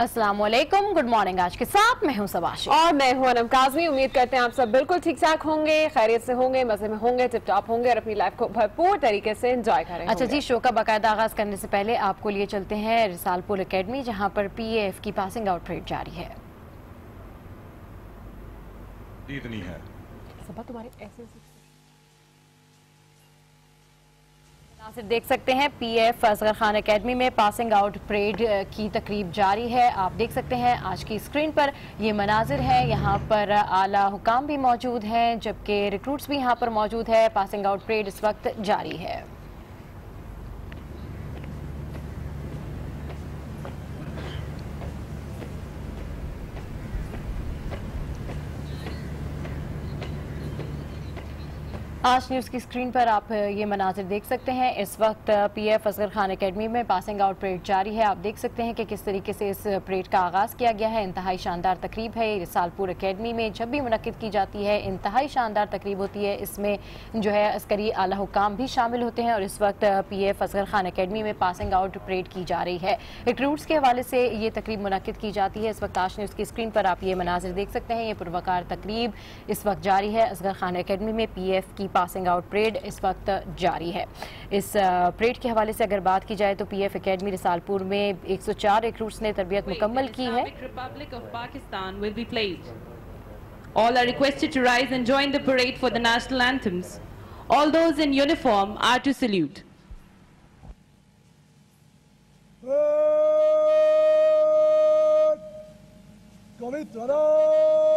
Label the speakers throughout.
Speaker 1: अस्सलाम वालेकुम good morning आज के साथ। मैं हूँ सबाशी।
Speaker 2: और मैं हूँ अनम काजमी। उम्मीद करते हैं आप सब बिल्कुल ठीक ठाक होंगे खैरियत से होंगे मज़े में होंगे टिप टॉप होंगे और अपनी लाइफ को भरपूर तरीके से एंजॉय करें
Speaker 1: अच्छा जी शो का बाकायदा आगाज़ करने से पहले आपको लिए चलते हैं रिसालपुर एकेडमी जहाँ पर पीएएफ की पासिंग आउट परेड जारी है।
Speaker 3: इतनी है।
Speaker 2: सबा तुम्हारे ऐसे
Speaker 1: देख सकते हैं P F Asghar Khan academy में पासिंग आउट परेड की तकरीब जारी है। आप देख सकते हैं आज की स्क्रीन पर ये मनाजिर है। यहाँ पर आला हुकाम भी मौजूद हैं, जबकि रिक्रूट्स भी यहाँ पर मौजूद है। पासिंग आउट परेड इस वक्त जारी है। आज न्यूज़ की स्क्रीन पर आप ये मनाजिर देख सकते हैं। इस वक्त पीएफ असगर खान एकेडमी में पासिंग आउट परेड जारी है। आप देख सकते हैं कि किस तरीके से इस परेड का आगाज़ किया गया है। इंतहाई शानदार तकरीब है। सालपुर एकेडमी में जब भी मुनद की जाती है, इंतहाई शानदार तकरीब होती है। इसमें जो है, अस्करी आला हुकाम भी शामिल होते हैं और इस वक्त P F Asghar Khan academy में पासिंग आउट परेड की जा रही है। रिक्रूट्स के हवाले से ये तकरीब मुनद की जाती है। इस वक्त आज न्यूज़ की स्क्रीन पर आप ये मनाजिर देख सकते हैं। ये पुरवकार तकरीब इस वक्त जारी है। असगर खान अकेडमी में पी एफ़ की पासिंग आउट परेड इस वक्त जारी है इस परेड के हवाले से अगर बात की जाए तो पी एफ़ अकेडमी रिसालपुर में 104 रिक्रूट्स ने तरबियत मुकम्मल की है
Speaker 4: Republic of Pakistan will be played. All are requested to rise and join the parade for the national anthems. All those in uniform are to salute.
Speaker 5: नीचे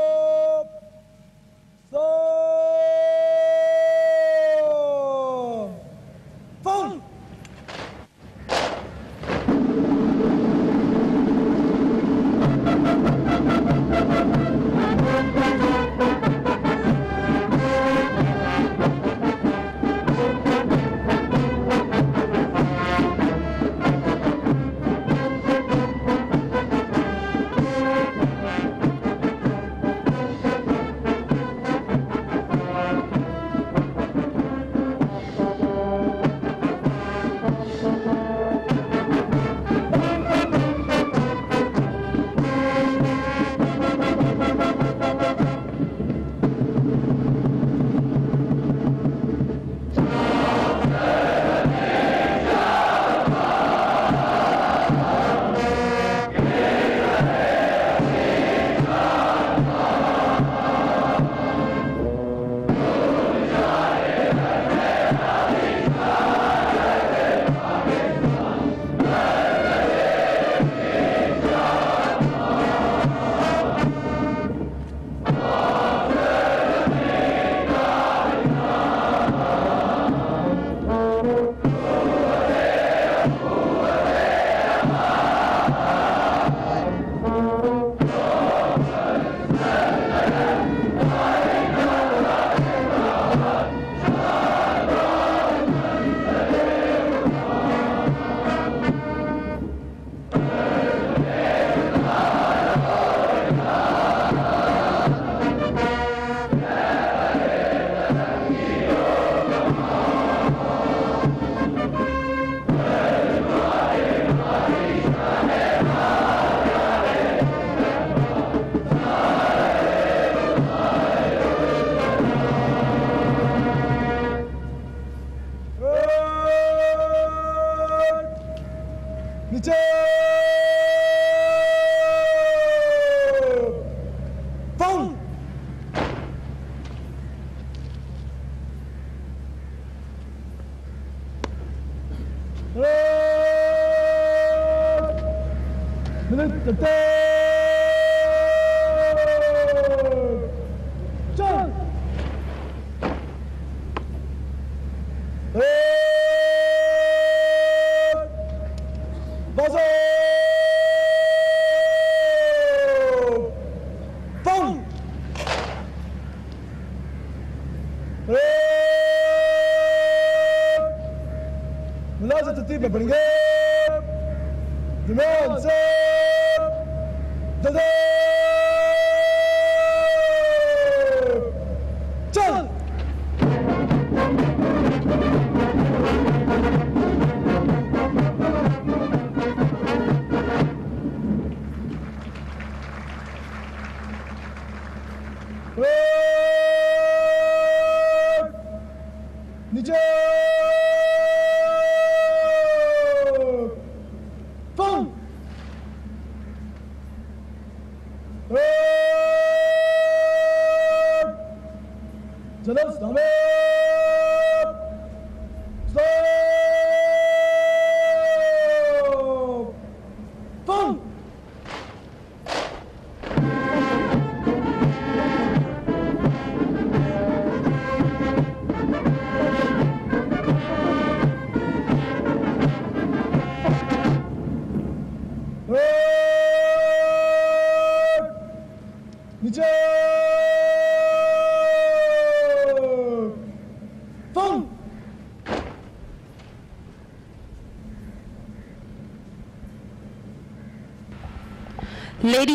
Speaker 5: Boom! Fong. Hello. Hello. लाजा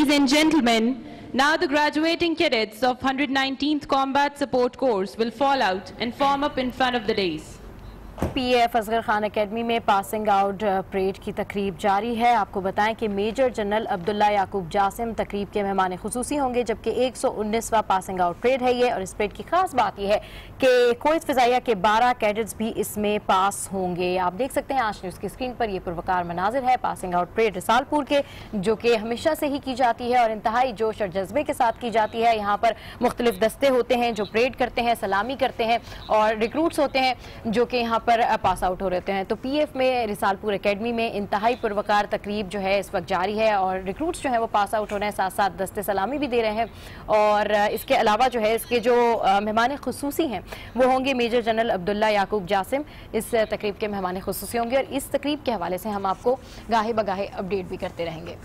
Speaker 4: Ladies and gentlemen, now the graduating cadets of 119th Combat Support Course will fall out and form up in front of the dais.
Speaker 1: PF Asghar Khan academy में passing out parade की तकरीब जारी है। आपको बताएँ कि major general Abdullah Yaqub Jasim तकरीब के मेहमान खसूसी होंगे, जबकि एक सौ उन्नीसवा पासिंग आउट परेड है ये, और इस परेड की खास बात यह है कि कोई फिजाइया के बारह कैडेट्स भी इसमें पास होंगे। आप देख सकते हैं, आज न्यूज़ की स्क्रीन पर यह पुरवकार मनाजिर है, पासिंग आउट परेड रिसालपुर के, जो कि हमेशा से ही की जाती है और इंतहाई जोश और जज्बे के साथ की जाती है। यहाँ पर मुख्तलिफ़ दस्ते होते हैं जो परेड करते हैं, सलामी करते हैं और रिक्रूट्स होते हैं, जो कि यहाँ पर पास आउट हो रहते हैं। तो पीएफ में, रिसालपुर एकेडमी में इंतहाई पुरवकार तकरीब जो है इस वक्त जारी है और रिक्रूट्स जो है वो पास आउट हो रहे हैं साथ साथ दस्ते सलामी भी दे रहे हैं। और इसके अलावा जो है, इसके जो मेहमान खसूसी हैं, वो होंगे major general Abdullah Yaqub Jasim. इस तकरीब के मेहमान खसूसी होंगे और इस तकरीब के हवाले से हम आपको गाहे बगाहे अपडेट भी करते रहेंगे।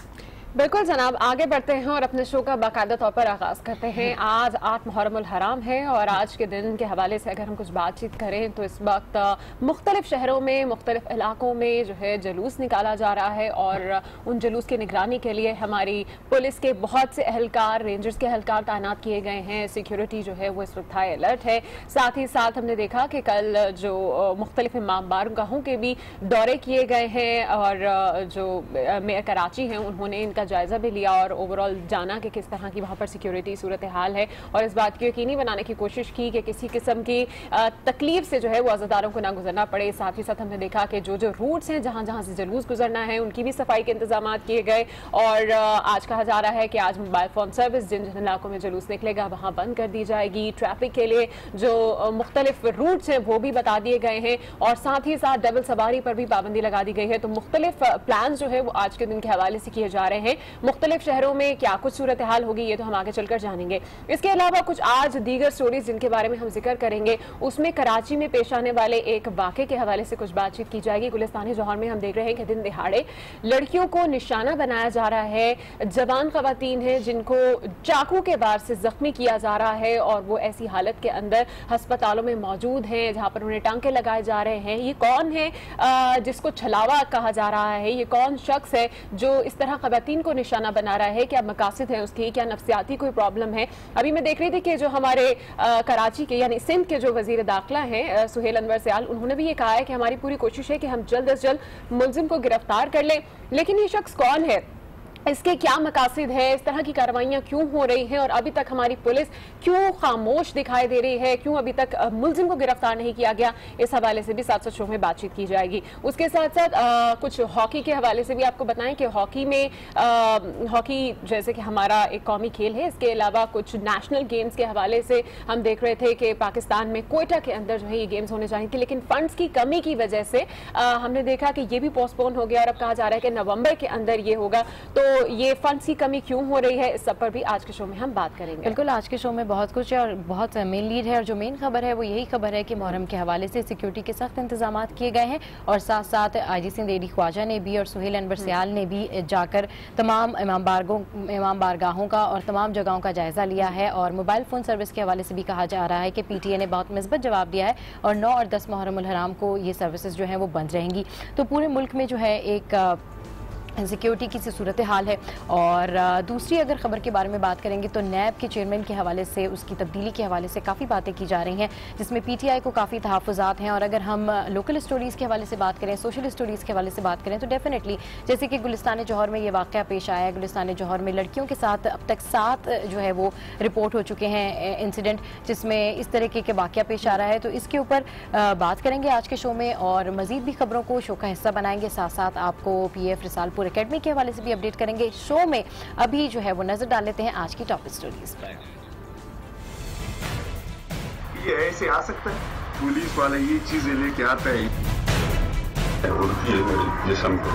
Speaker 2: बिल्कुल जनाब आगे बढ़ते हैं और अपने शो का बाकायदा तौर पर आगाज़ करते हैं। आज आठ मुहर्रम हराम है और आज के दिन के हवाले से अगर हम कुछ बातचीत करें तो इस वक्त मुख्तलिफ़ शहरों में मुख्तलिफ़ इलाकों में जो है जुलूस निकाला जा रहा है और उन जुलूस की निगरानी के लिए हमारी पुलिस के बहुत से अहलकार रेंजर्स के अहलकार तैनात किए गए हैं। सिक्योरिटी जो है वो इस वक्त हाई अलर्ट है। साथ ही साथ हमने देखा कि कल जो मुख्तलिफ़ इमाम बारगाहों के भी दौरे किए गए हैं और जो मेयर कराची हैं उन्होंने इनका जायज़ा भी लिया और ओवरऑल जाना कि किस तरह की वहाँ पर सिक्योरिटी सूरत हाल है। और इस बात को यकीनी बनाने की कोशिश की कि किसी किस्म की तकलीफ़ से जो है वो अजादारों को ना गुजरना पड़े। साथ ही साथ हमने देखा कि जो जो रूट्स हैं जहाँ जहाँ से जलूस गुजरना है, उनकी भी सफ़ाई के इंतज़ाम किए गए। और आज कहा जा रहा है कि आज मोबाइल फ़ोन सर्विस जिन जिन इलाकों में जलूस निकलेगा, वहाँ बंद कर दी जाएगी। ट्रैफ़िक के लिए जो मुख्तलिफ़ रूट्स हैं, वो भी बता दिए गए हैं। और साथ ही साथ डबल सवारी पर भी पाबंदी लगा दी गई है। तो मुख्तलिफ़ प्लान जो है, वो आज के दिन के हवाले से किए जा रहे हैं। मुख्तलिफ़ शहरों में क्या कुछ सूरत हाल होगी, ये तो हम आगे चलकर जानेंगे। इसके अलावा कुछ आज दीगर स्टोरीज जिनके बारे में हम ज़िक्र करेंगे, उसमें कराची में पेश आने वाले एक वाक़े के हवाले से कुछ बातचीत की जाएगी। गुलिस्तानी जौहर में हम देख रहे हैं कि दिन दिहाड़े लड़कियों को निशाना बनाया जा रहा है, जवान खातन हैं जिनको चाकू के बार से जख्मी किया जा रहा है और वो ऐसी हालत के अंदर अस्पतालों में मौजूद हैं, जहाँ पर उन्हें टांके लगाए जा रहे हैं। ये कौन है जिसको छलावा कहा जा रहा है? ये कौन शख्स है जो इस तरह खातन को निशाना बना रहा है क्या मकासद है उसकी क्या नफसियाती कोई प्रॉब्लम है? अभी मैं देख रही थी कि जो हमारे आ, कराची के यानी सिंध के जो वज़ीर दाखिला हैं सुहेल अनवर सयाल उन्होंने भी ये कहा है कि हमारी पूरी कोशिश है कि हम जल्द अज जल्द मुलजिम को गिरफ़्तार कर लें। लेकिन ये शख्स कौन है? इसके क्या मकासद है? इस तरह की कार्रवाइयाँ क्यों हो रही हैं? और अभी तक हमारी पुलिस क्यों खामोश दिखाई दे रही है? क्यों अभी तक मुलजिम को गिरफ़्तार नहीं किया गया? इस हवाले से भी साथ शो में बातचीत की जाएगी। उसके साथ साथ आ, कुछ हॉकी के हवाले से भी आपको बताएँ कि हॉकी में हॉकी जैसे कि हमारा एक कौमी खेल है इसके अलावा कुछ नेशनल गेम्स के हवाले से हम देख रहे थे कि पाकिस्तान में कोयटा के अंदर जो है ये गेम्स होने चाहिए थे लेकिन फंड्स की कमी की वजह से हमने देखा कि ये भी पोस्टपोन हो गया और अब कहा जा रहा है कि नवंबर के अंदर ये होगा। तो ये फंड्स की कमी क्यों हो रही है? इस सब पर भी आज के शो में हम बात करेंगे।
Speaker 1: बिल्कुल आज के शो में बहुत कुछ है और बहुत मेन लीड है और जो मेन खबर है वो यही खबर है कि मुहर्रम के हवाले से सिक्योरिटी के सख्त इंतज़ाम किए गए हैं और साथ साथ आई जी सिंह देडी ख्वाजा ने भी और सुहेल अनवर
Speaker 2: हम्म।
Speaker 1: सयाल ने भी जाकर तमाम इमाम बारगों इमाम बारगाहों का और तमाम जगहों का जायजा लिया है और मोबाइल फ़ोन सर्विस के हवाले से भी कहा जा रहा है कि पी टी ए ने बहुत मिसबत जवाब दिया है और नौ और दस मुहरम हराम को ये सर्विस जो है वो बंद रहेंगी। तो पूरे मुल्क में जो है एक सिक्योरिटी की सी सूरत हाल है। और दूसरी अगर खबर के बारे में बात करेंगे तो नैब के चेयरमैन के हवाले से, उसकी तब्दीली के हवाले से काफ़ी बातें की जा रही हैं, जिसमें पीटीआई को काफ़ी तहफ़ात हैं। और अगर हम लोकल स्टोरीज़ के हवाले से बात करें सोशल स्टोरीज़ के हवाले से बात करें तो डेफिनेटली जैसे कि गुलिस्तान जौहर में ये वाक़ पेश आया है, गुलिस्तान जौहर में लड़कियों के साथ अब तक सात जो है वो रिपोर्ट हो चुके हैं इंसिडेंट जिसमें इस तरीके के वाक़ पेश आ रहा है। तो इसके ऊपर बात करेंगे आज के शो में और मज़ीद भी खबरों को शो का हिस्सा बनाएँगे। साथ साथ आपको पी एफ़ रिसालपुर अकेडमी के हवाले से भी अपडेट करेंगे। शो में अभी जो है वो नज़र डाल लेते हैं आज की टॉप स्टोरीज पर।
Speaker 6: ये ऐसे आ सकता है? पुलिस वाले ये चीज़ें लेके आता है।
Speaker 7: जिसम को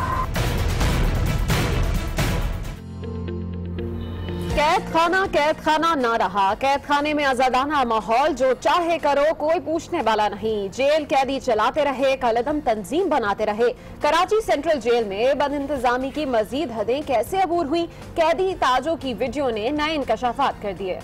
Speaker 2: कैद खाना कैद खाना ना रहा। कैद खाने में आजादाना माहौल, जो चाहे करो, कोई पूछने वाला नहीं। जेल कैदी चलाते रहे, कलदम तंजीम बनाते रहे। कराची सेंट्रल जेल में बद इंतजामी की मजीद हदें कैसे अबूर हुई? कैदी ताजों की वीडियो ने नए इंकशाफात कर दिए।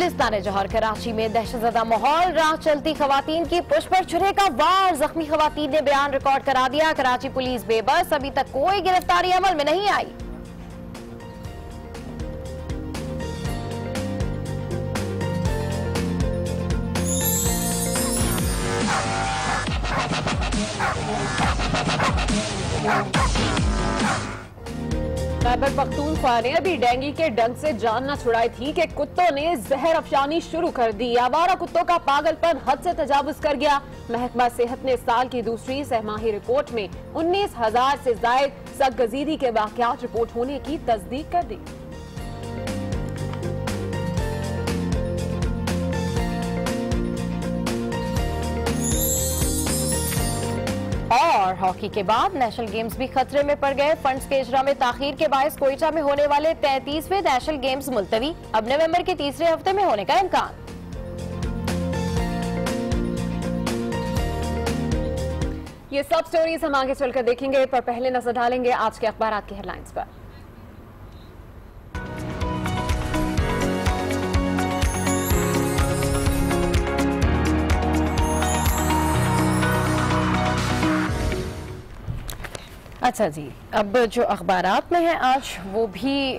Speaker 1: गुलिस्तान जौहर कराची में दहशतजदा माहौल। राह चलती खवतान की पुश पर छुरे का वार। जख्मी खवतान ने बयान रिकॉर्ड करा दिया। कराची पुलिस बेबस। अभी तक कोई गिरफ्तारी अमल में नहीं आई।
Speaker 2: खैबर ने अभी डेंगू के डंग से जान न छुड़ाई थी कि कुत्तों ने जहर अफशानी शुरू कर दी। आवारा कुत्तों का पागलपन हद से तजावज कर गया। महकमा सेहत ने साल की दूसरी सहमाही रिपोर्ट में उन्नीस हज़ार से जायद सगजीदी के वाकत रिपोर्ट होने की तस्दीक कर दी।
Speaker 1: और हॉकी के बाद नेशनल गेम्स भी खतरे में पड़ गए। फंड्स के इजरा में ताखिर के बायस कोयटा में होने वाले तैतीसवें नेशनल गेम्स मुलतवी। अब नवंबर के तीसरे हफ़्ते में होने का इम्कान।
Speaker 2: ये सब स्टोरीज हम आगे चलकर देखेंगे, पर पहले नज़र डालेंगे आज के अखबार की हेडलाइंस पर।
Speaker 1: अच्छा जी, अब जो अखबार में है आज, वो भी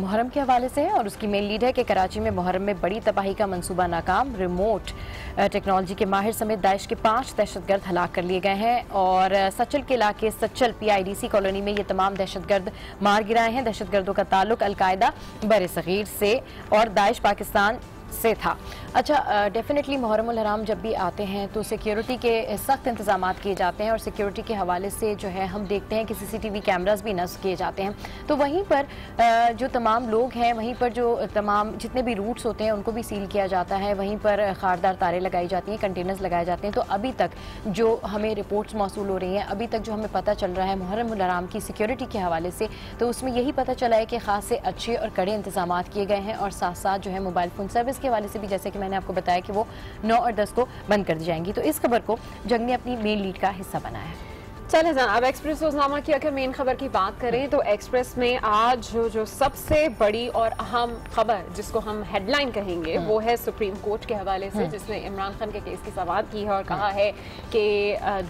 Speaker 1: मुहर्रम के हवाले से है और उसकी मेन लीड है कि कराची में मुहर्रम में बड़ी तबाही का मंसूबा नाकाम। रिमोट टेक्नोलॉजी के माहिर समेत दाइश के पाँच दहशतगर्द हलाक कर लिए गए हैं और सचल के इलाके, सचल पीआईडीसी कॉलोनी में ये तमाम दहशतगर्द मार गिराए हैं। दहशतगर्दों का ताल्लुक अलकायदा बर सग़ीर से और दाइश पाकिस्तान से था। अच्छा डेफिनेटली मुहर्रम उल हराम जब भी आते हैं तो सिक्योरिटी के सख्त इंतज़ाम किए जाते हैं और सिक्योरिटी के हवाले से जो है, हम देखते हैं कि सीसीटीवी कैमरास भी नस्ब किए जाते हैं। तो वहीं पर जो तमाम लोग हैं, वहीं पर जो तमाम, जितने भी रूट्स होते हैं, उनको भी सील किया जाता है। वहीं पर खारदार तारे लगाई जाती हैं कंटेनर्स लगाए जाते हैं। तो अभी तक जो हमें रिपोर्ट्स मौसू हो रही हैं, अभी तक जो हमें पता चल रहा है मुहर्रम उल हराम की सिक्योरिटी के हवाले से तो उसमें यही पता चला है कि खास से अच्छे और कड़े इंतज़ाम किए गए हैं और साथ साथ जो है मोबाइल फ़ोन सर्विस के हवाले से भी जैसे कि मैंने आपको बताया कि वो नौ और दस को बंद कर दी जाएँगी। तो इस खबर को जंग ने अपनी मेन लीड का हिस्सा बनाया है।
Speaker 2: चले जान अब एक्सप्रेस रोजनामा की अगर मेन खबर की बात करें तो एक्सप्रेस में आज जो जो सबसे बड़ी और अहम खबर जिसको हम हेडलाइन कहेंगे वो है सुप्रीम कोर्ट के हवाले से जिसने इमरान खान के केस की सवाल की है और कहा है कि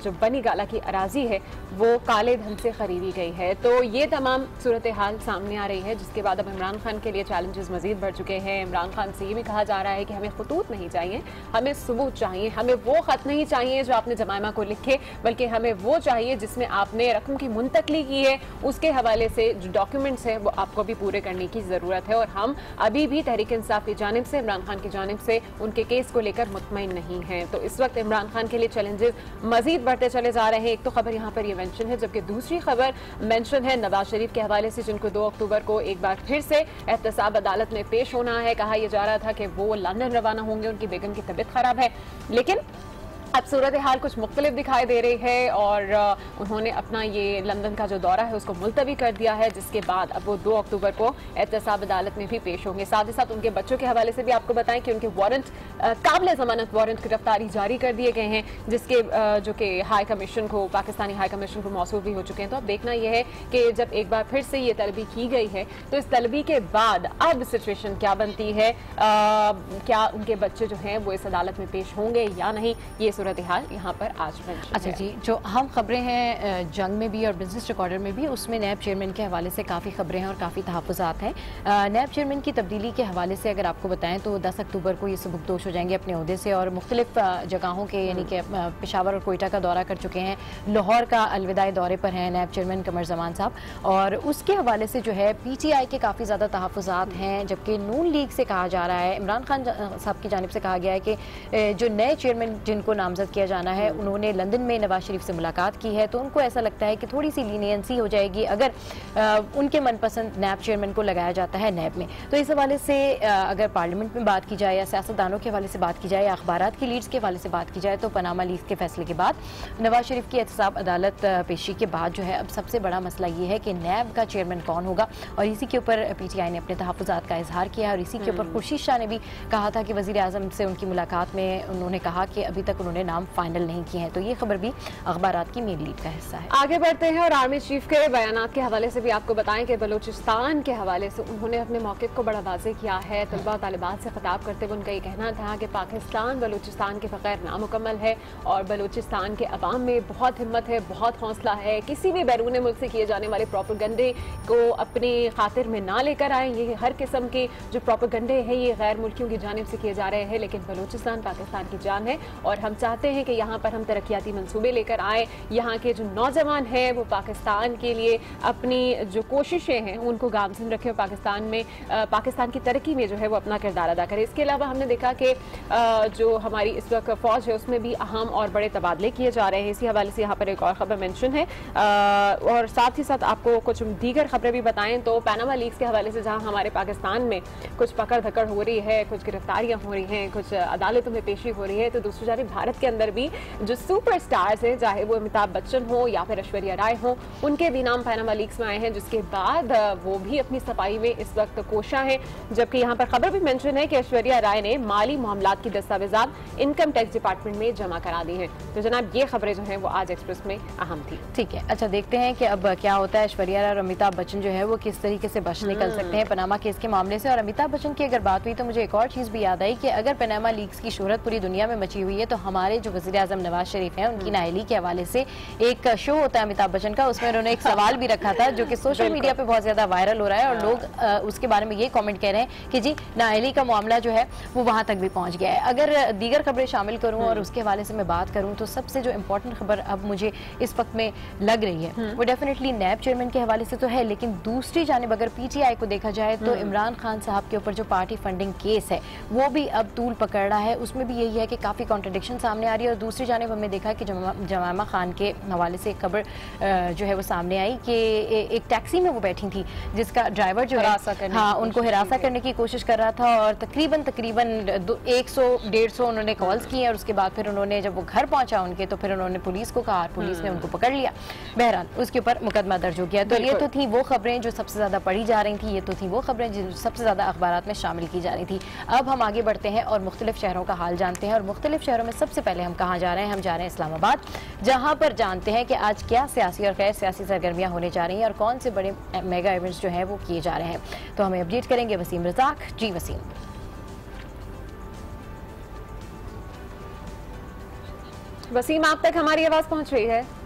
Speaker 2: जो बनी गाला की अराजी है वो काले धन से खरीदी गई है। तो ये तमाम सूरत हाल सामने आ रही है जिसके बाद अब इमरान खान के लिए चैलेंजेस मजीद बढ़ चुके हैं। इमरान खान से ये भी कहा जा रहा है कि हमें खतूत नहीं चाहिए हमें सबूत चाहिए हमें वो खत नहीं चाहिए जो आपने जमायमा को लिखे बल्कि हमें वो चाहिए चाहिए जिसमें आपने रकम की मुंतकली की है, उसके हवाले से जो डॉक्यूमेंट्स हैं, वो आपको भी पूरे करने की ज़रूरत है। और हम अभी भी तहरीक इंसाफ की जानब से, इमरान खान की जानब से उनके केस को लेकर मुतमिन नहीं है। तो इस वक्त इमरान खान के लिए चैलेंजेस मजीद बढ़ते चले जा रहे हैं। एक तो खबर यहाँ पर ये मैंशन है, जबकि दूसरी खबर मैंशन है नवाज़ शरीफ के हवाले से, जिनको दो अक्टूबर को एक बार फिर से एहतसाब अदालत में पेश होना है। कहा यह जा रहा था कि वो लंदन रवाना होंगे, उनकी बेगम की तबीयत खराब है। लेकिन अब सूरत हाल कुछ मुख्तलिफ़ दिखाई दे रही है और उन्होंने अपना ये लंदन का जो दौरा है उसको मुलतवी कर दिया है, जिसके बाद अब वो दो अक्टूबर को एहतसाब अदालत में भी पेश होंगे। साथ ही साथ उनके बच्चों के हवाले से भी आपको बताएँ कि उनके वारंट काबिल जमानत वारंट गिरफ्तारी जारी कर दिए गए हैं, जिसके जो कि हाई कमीशन को, पाकिस्तानी हाई कमीशन को मौसू भी हो चुके हैं। तो अब देखना यह है कि जब एक बार फिर से ये तलबी की गई है तो इस तलबी के बाद अब सिचुएशन क्या बनती है क्या उनके बच्चे जो हैं वो इस अदालत में पेश होंगे या नहीं, ये सूरत हाल यहाँ पर आज
Speaker 1: अच्छा जी जो हम खबरें हैं जंग में भी और बिज़नेस रिकॉर्डर में भी उसमें नैब चेयरमैन के हवाले से काफ़ी खबरें हैं और काफ़ी तहफ़ात हैं। नैब चेयरमैन की तब्दीली के हवाले से अगर आपको बताएँ तो दस अक्टूबर को ये सबकदोश हो जाएँगे अपने अहदे से और मुख्तलिफ़ जगहों के यानी कि पेशावर और कोयटा का दौरा कर चुके हैं। लाहौर का अलविदाई दौरे पर हैं नैब चेयरमैन कमर जमान साहब और उसके हवाले से जो है पी टी आई के काफ़ी ज़्यादा तहफ़ात हैं जबकि नून लीग से कहा जा रहा है इमरान खान साहब की जानब से कहा गया है कि जो नए चेयरमैन जिनको नामजद किया जाना है। उन्होंने लंदन में नवाज़ शरीफ से मुलाकात की है तो उनको ऐसा लगता है कि थोड़ी सी लीनियंसी हो जाएगी अगर आ, उनके मनपसंद नैब चेयरमैन को लगाया जाता है नैब में। तो इस हवाले से आ, अगर पार्लियामेंट में बात की जाए या सियासतदानों के हवाले से बात की जाए या अखबार की लीड्स के हवाले से बात की जाए तो पनामा लीग के फैसले के बाद नवाज़ शरीफ की एहतसाब अदालत पेशी के बाद जो है अब सबसे बड़ा मसला ये है कि नैब का चेयरमैन कौन होगा? और इसी के ऊपर पी टी आई ने अपने तहफ़ात का इजहार किया है और इसी के ऊपर हम्म। खुर्शीद शाह ने भी कहा था कि वजी अजम से उनकी मुलाकात में उन्होंने कहा कि अभी तक उन्होंने नाम फाइनल नहीं किए हैं। तो ये खबर भी अखबार की मेन लीड का हिस्सा है।
Speaker 2: आगे बढ़ते हैं और आर्मी चीफ के बयान के हवाले से भी आपको बताएँ कि बलूचिस्तान के हवाले से उन्होंने अपने मौके को बड़ा वाजे किया है। तलबा तालिबात से खिताब करते हुए उनका ये कहना था कि पाकिस्तान बलूचिस्तान के बगैर नामुकम्मल है और बलूचिस्तान के अवाम में बहुत हिम्मत है, बहुत हौसला है। किसी भी बैरून मुल्क से किए जाने वाले प्रोपोगंडे को अपनी खातिर में ना लेकर आए। ये हर किस्म के जो प्रोपोगंडे हैं, ये गैर मुल्कियों की जानब से किए जा रहे हैं, लेकिन बलूचिस्तान पाकिस्तान की जान है और हम चाहते हैं कि यहाँ पर हम तरक्याती मनसूबे लेकर आए। यहाँ के जो नौजवान हैं, वो पाकिस्तान के लिए अपनी जो कोशिशें हैं, उनको गामजिन रखें और पाकिस्तान में पाकिस्तान की तरक्की में जो है वो अपना किरदार अदा करें। इसके अलावा हमने देखा कि जो हमारी इस वक्त फ़ौज है, उसमें भी अहम और बड़े तबादले किए जा रहे हैं। इसी हवाले से यहाँ पर एक और ख़बर मैंशन है। और साथ ही साथ आपको कुछ दीगर खबरें भी बताएँ तो पैनामा लीग्स के हवाले से, जहाँ हमारे पाकिस्तान में कुछ पकड़ धकड़ हो रही है, कुछ गिरफ्तारियाँ हो रही हैं, कुछ अदालतों में पेशी हो रही है तो दूसरी जानब भारत के अंदर भी जो सुपर स्टार्स हैं चाहे वो अमिताभ बच्चन हो या फिर ऐश्वर्या राय हो उनके भी नाम पैनामा लीक्स में आए हैं जिसके बाद वो भी अपनी सफ़ाई में इस वक्त कोशा है। जबकि यहाँ पर खबर भी मेंशन है कि ऐश्वर्या राय ने माली मामला की दस्तावेजा इनकम टैक्स डिपार्टमेंट में जमा करा दी है। तो जनाब ये खबरें जो है वो आज एक्सप्रेस में अहम थी।
Speaker 1: ठीक है अच्छा देखते हैं कि अब क्या होता है। ऐश्वर्या राय और अमिताभ बच्चन जो है वो किस तरीके से बच निकल हम्म। सकते हैं पनामा केस के मामले से। और अमिताभ बच्चन की अगर बात हुई तो मुझे एक और चीज़ भी याद आई कि अगर पनामा लीक्स की शोहरत पूरी दुनिया में मची हुई है तो हमारे जो वजी अजम नवाज़ शरीफ है उनकी नाहली के हवाले से एक शो होता है अमिताभ बच्चन का उसमें उन्होंने एक सवाल भी रखा था जो कि सोशल मीडिया पे बहुत ज़्यादा वायरल हो रहा है और लोग उसके बारे में ये कमेंट कह रहे हैं कि जी नाहली का मामला जो है वो वहाँ तक भी पहुँच गया है अगर दीगर खबरें शामिल करूँ और हम्म। उसके हवाले से मैं बात करूँ तो सबसे जो इम्पोर्टेंट खबर अब मुझे इस वक्त में लग रही है हम्म। वो डेफिनेटली नैब चेयरमैन के हवाले से तो है लेकिन दूसरी जानब अगर पीटीआई को देखा जाए तो हम्म। इमरान खान साहब के ऊपर जो पार्टी फंडिंग केस है वो भी अब तूल पकड़ रहा है उसमें भी यही है कि काफ़ी कॉन्ट्रडिक्शन सामने आ रही है और दूसरी जानब हमने देखा कि जमामा खान के हवाले से एक खबर जो है वो सामने आई कि एक टैक्सी में वो बैठी थी जिसका ड्राइवर जो है हाँ उनको हिरासा करने की कोशिश कर रहा था और तकरीबन तकरीबन एक सौ डेढ़ सौ उन्होंने कॉल्स की और उसके बाद फिर उन्होंने जब वो घर पहुँचा उनके तो फिर उन्होंने पुलिस को कहा पुलिस ने उनको पकड़ लिया। बहरहाल उसके ऊपर मुकदमा दर्ज हो गया। तो ये तो थी वो खबरें जो सबसे ज़्यादा पढ़ी जा रही थी ये तो थी वो खबरें जो सबसे ज़्यादा अखबार में शामिल की जा रही थी। अब हम आगे बढ़ते हैं और मुख्तलिफ़ शहरों का हाल जानते हैं और मुख्तलिफ़ शहरों में सबसे पहले हम कहाँ जा रहे हैं? हम जा रहे हैं इस्लामाबाद, जहाँ पर जानते हैं कि आज क्या सियासी और गैर सियासी सरगर्मियाँ होने जा रही हैं और कौन से बड़े मेगा इवेंट्स जो हैं वो किए जा रहे हैं। तो हमें अपडेट करेंगे वसीम रजाक। जी वसीम।
Speaker 2: वसीम, आप तक हमारी आवाज़ पहुँच रही है?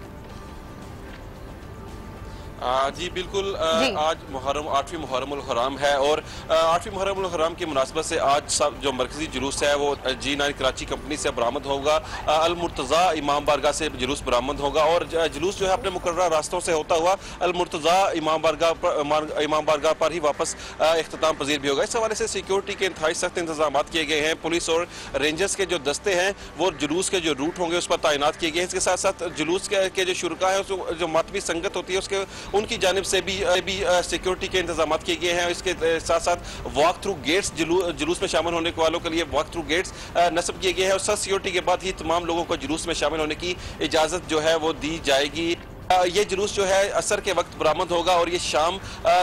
Speaker 7: जी बिल्कुल आ,
Speaker 1: जी।
Speaker 7: आज मुहर्रम आठवीं मुहर्रम हराम है और आठवीं मुहर्रम हराम की मुनासबत से आज सब जो मरकजी जुलूस है वो जी नाइन कराची कंपनी से बरामद होगा। अलमरतज़ा इमाम बारगाह से जुलूस बरामद होगा और जुलूस जो है अपने मुकर्रा रास्तों से होता हुआ अलमरतज़ा इमाम बारगाह पर इमाम बारगाह पर ही वापस अख्ताम पजीर भी होगा। इस हवाले से सिक्योरिटी के इंतहाई सख्त इंतज़ाम किए गए हैं। पुलिस और रेंजर्स के जो दस्ते हैं वो जुलूस के जो रूट होंगे उस पर तैनात किए गए हैं। इसके साथ साथ जुलूस के, जो शुरा है जो मातवी संगत होती है उसके उनकी जानब से भी भी सिक्योरिटी के इंतज़ाम किए गए हैं इसके साथ साथ वॉक थ्रू गेट्स जुलूस में शामिल होने वालों के लिए वॉक थ्रू गेट्स नस्ब किए गए हैं और सख्त सिक्योरिटी के बाद ही तमाम लोगों को जुलूस में शामिल होने की इजाज़त जो है वो दी जाएगी। ये जुलूस जो है असर के वक्त बरामद होगा और ये शाम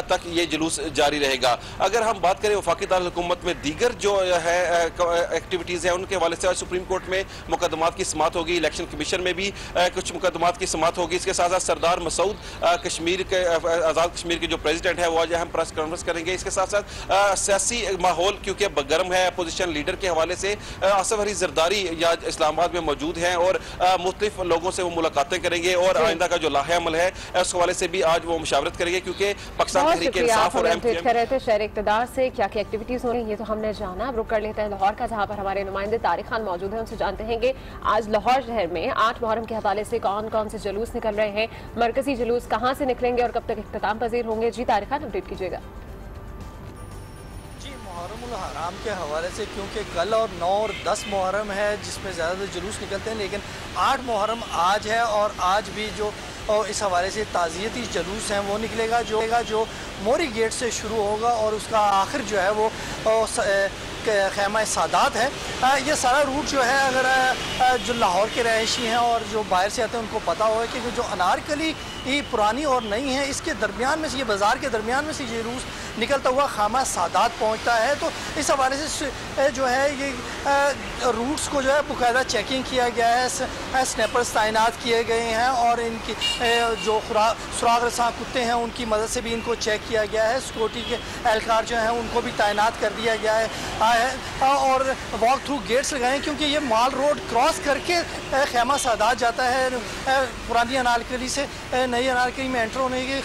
Speaker 7: तक ये जुलूस जारी रहेगा। अगर हम बात करें वफाकी दार हुकूमत में दीगर जो है एक्टिविटीज़ हैं उनके हवाले से आज सुप्रीम कोर्ट में मुकदमा की समात होगी। इलेक्शन कमीशन में भी कुछ मुकदमात की समात होगी। इसके साथ साथ सरदार मसूद कश्मीर के आज़ाद कश्मीर के जो प्रेजिडेंट है वो आज अहम प्रेस कॉन्फ्रेंस करेंगे। इसके साथ साथ सियासी माहौल क्योंकि अब गर्म है अपोजिशन लीडर के हवाले से आसफ अली जरदारी या इस्लामाबाद में मौजूद हैं और मुख्तलिफ़ लोगों से वो मुलाकातें करेंगे और आइंदा का जो लाहे अमल है। इस हवाले से भी आज वो मुशावरत करेंगे क्योंकि पाकिस्तान तहरीक इंसाफ और
Speaker 2: एमपीएम कर रहे थे शहर इकतदार से क्या क्या एक्टिविटीज़ हो रही है ये तो हमने जाना। अब रुक कर लेते हैं लाहौर का जहाँ पर हमारे नुमाइंदे तारिक खान मौजूद हैं उनसे जानते हैं कि आज लाहौर शहर में आठ मुहर्रम के हवाले से कौन कौन से जुलूस निकल रहे हैं मरकजी जुलूस कहाँ से निकलेंगे और कब तक इख्ताम पजीर होंगे? जी तारिक खान अपडेट कीजिएगा।
Speaker 8: हराम के हवाले से, क्योंकि कल और नौ और दस मुहर्रम है, जिसमें ज़्यादातर जुलूस निकलते हैं, लेकिन आठ मुहर्रम आज है और आज भी जो, और इस हवाले से ताज़ियती जुलूस हैं, वो निकलेगा, जो जो मोरी गेट से शुरू होगा और उसका आखिर जो है वो खैमा सादात है। ये सारा रूट जो है, अगर जो लाहौर के रहायशी हैं और जो बाहर से आते हैं, उनको पता होगा कि जो अनारकली ये पुरानी और नई है। इसके दरमियान में से, ये बाज़ार के दरमियान में से ये रूस निकलता हुआ खामा सादात पहुँचता है। तो इस हवाले से जो है, ये रूट्स को जो है बाकायदा चेकिंग किया गया है। स्नैपर्स तैनात किए गए हैं और इनकी जो खुरा सुराग रसा कुत्ते हैं, उनकी मदद से भी इनको चेक किया गया है। सिक्योरिटी के एहलकार जो हैं, उनको भी तैनात कर दिया गया है। और वॉक थ्रू गेट्स लगाए, क्योंकि ये माल रोड क्रॉस करके खैमा सादात जाता है। पुरानी अनारकली से नई अनारकली में एंटर होने के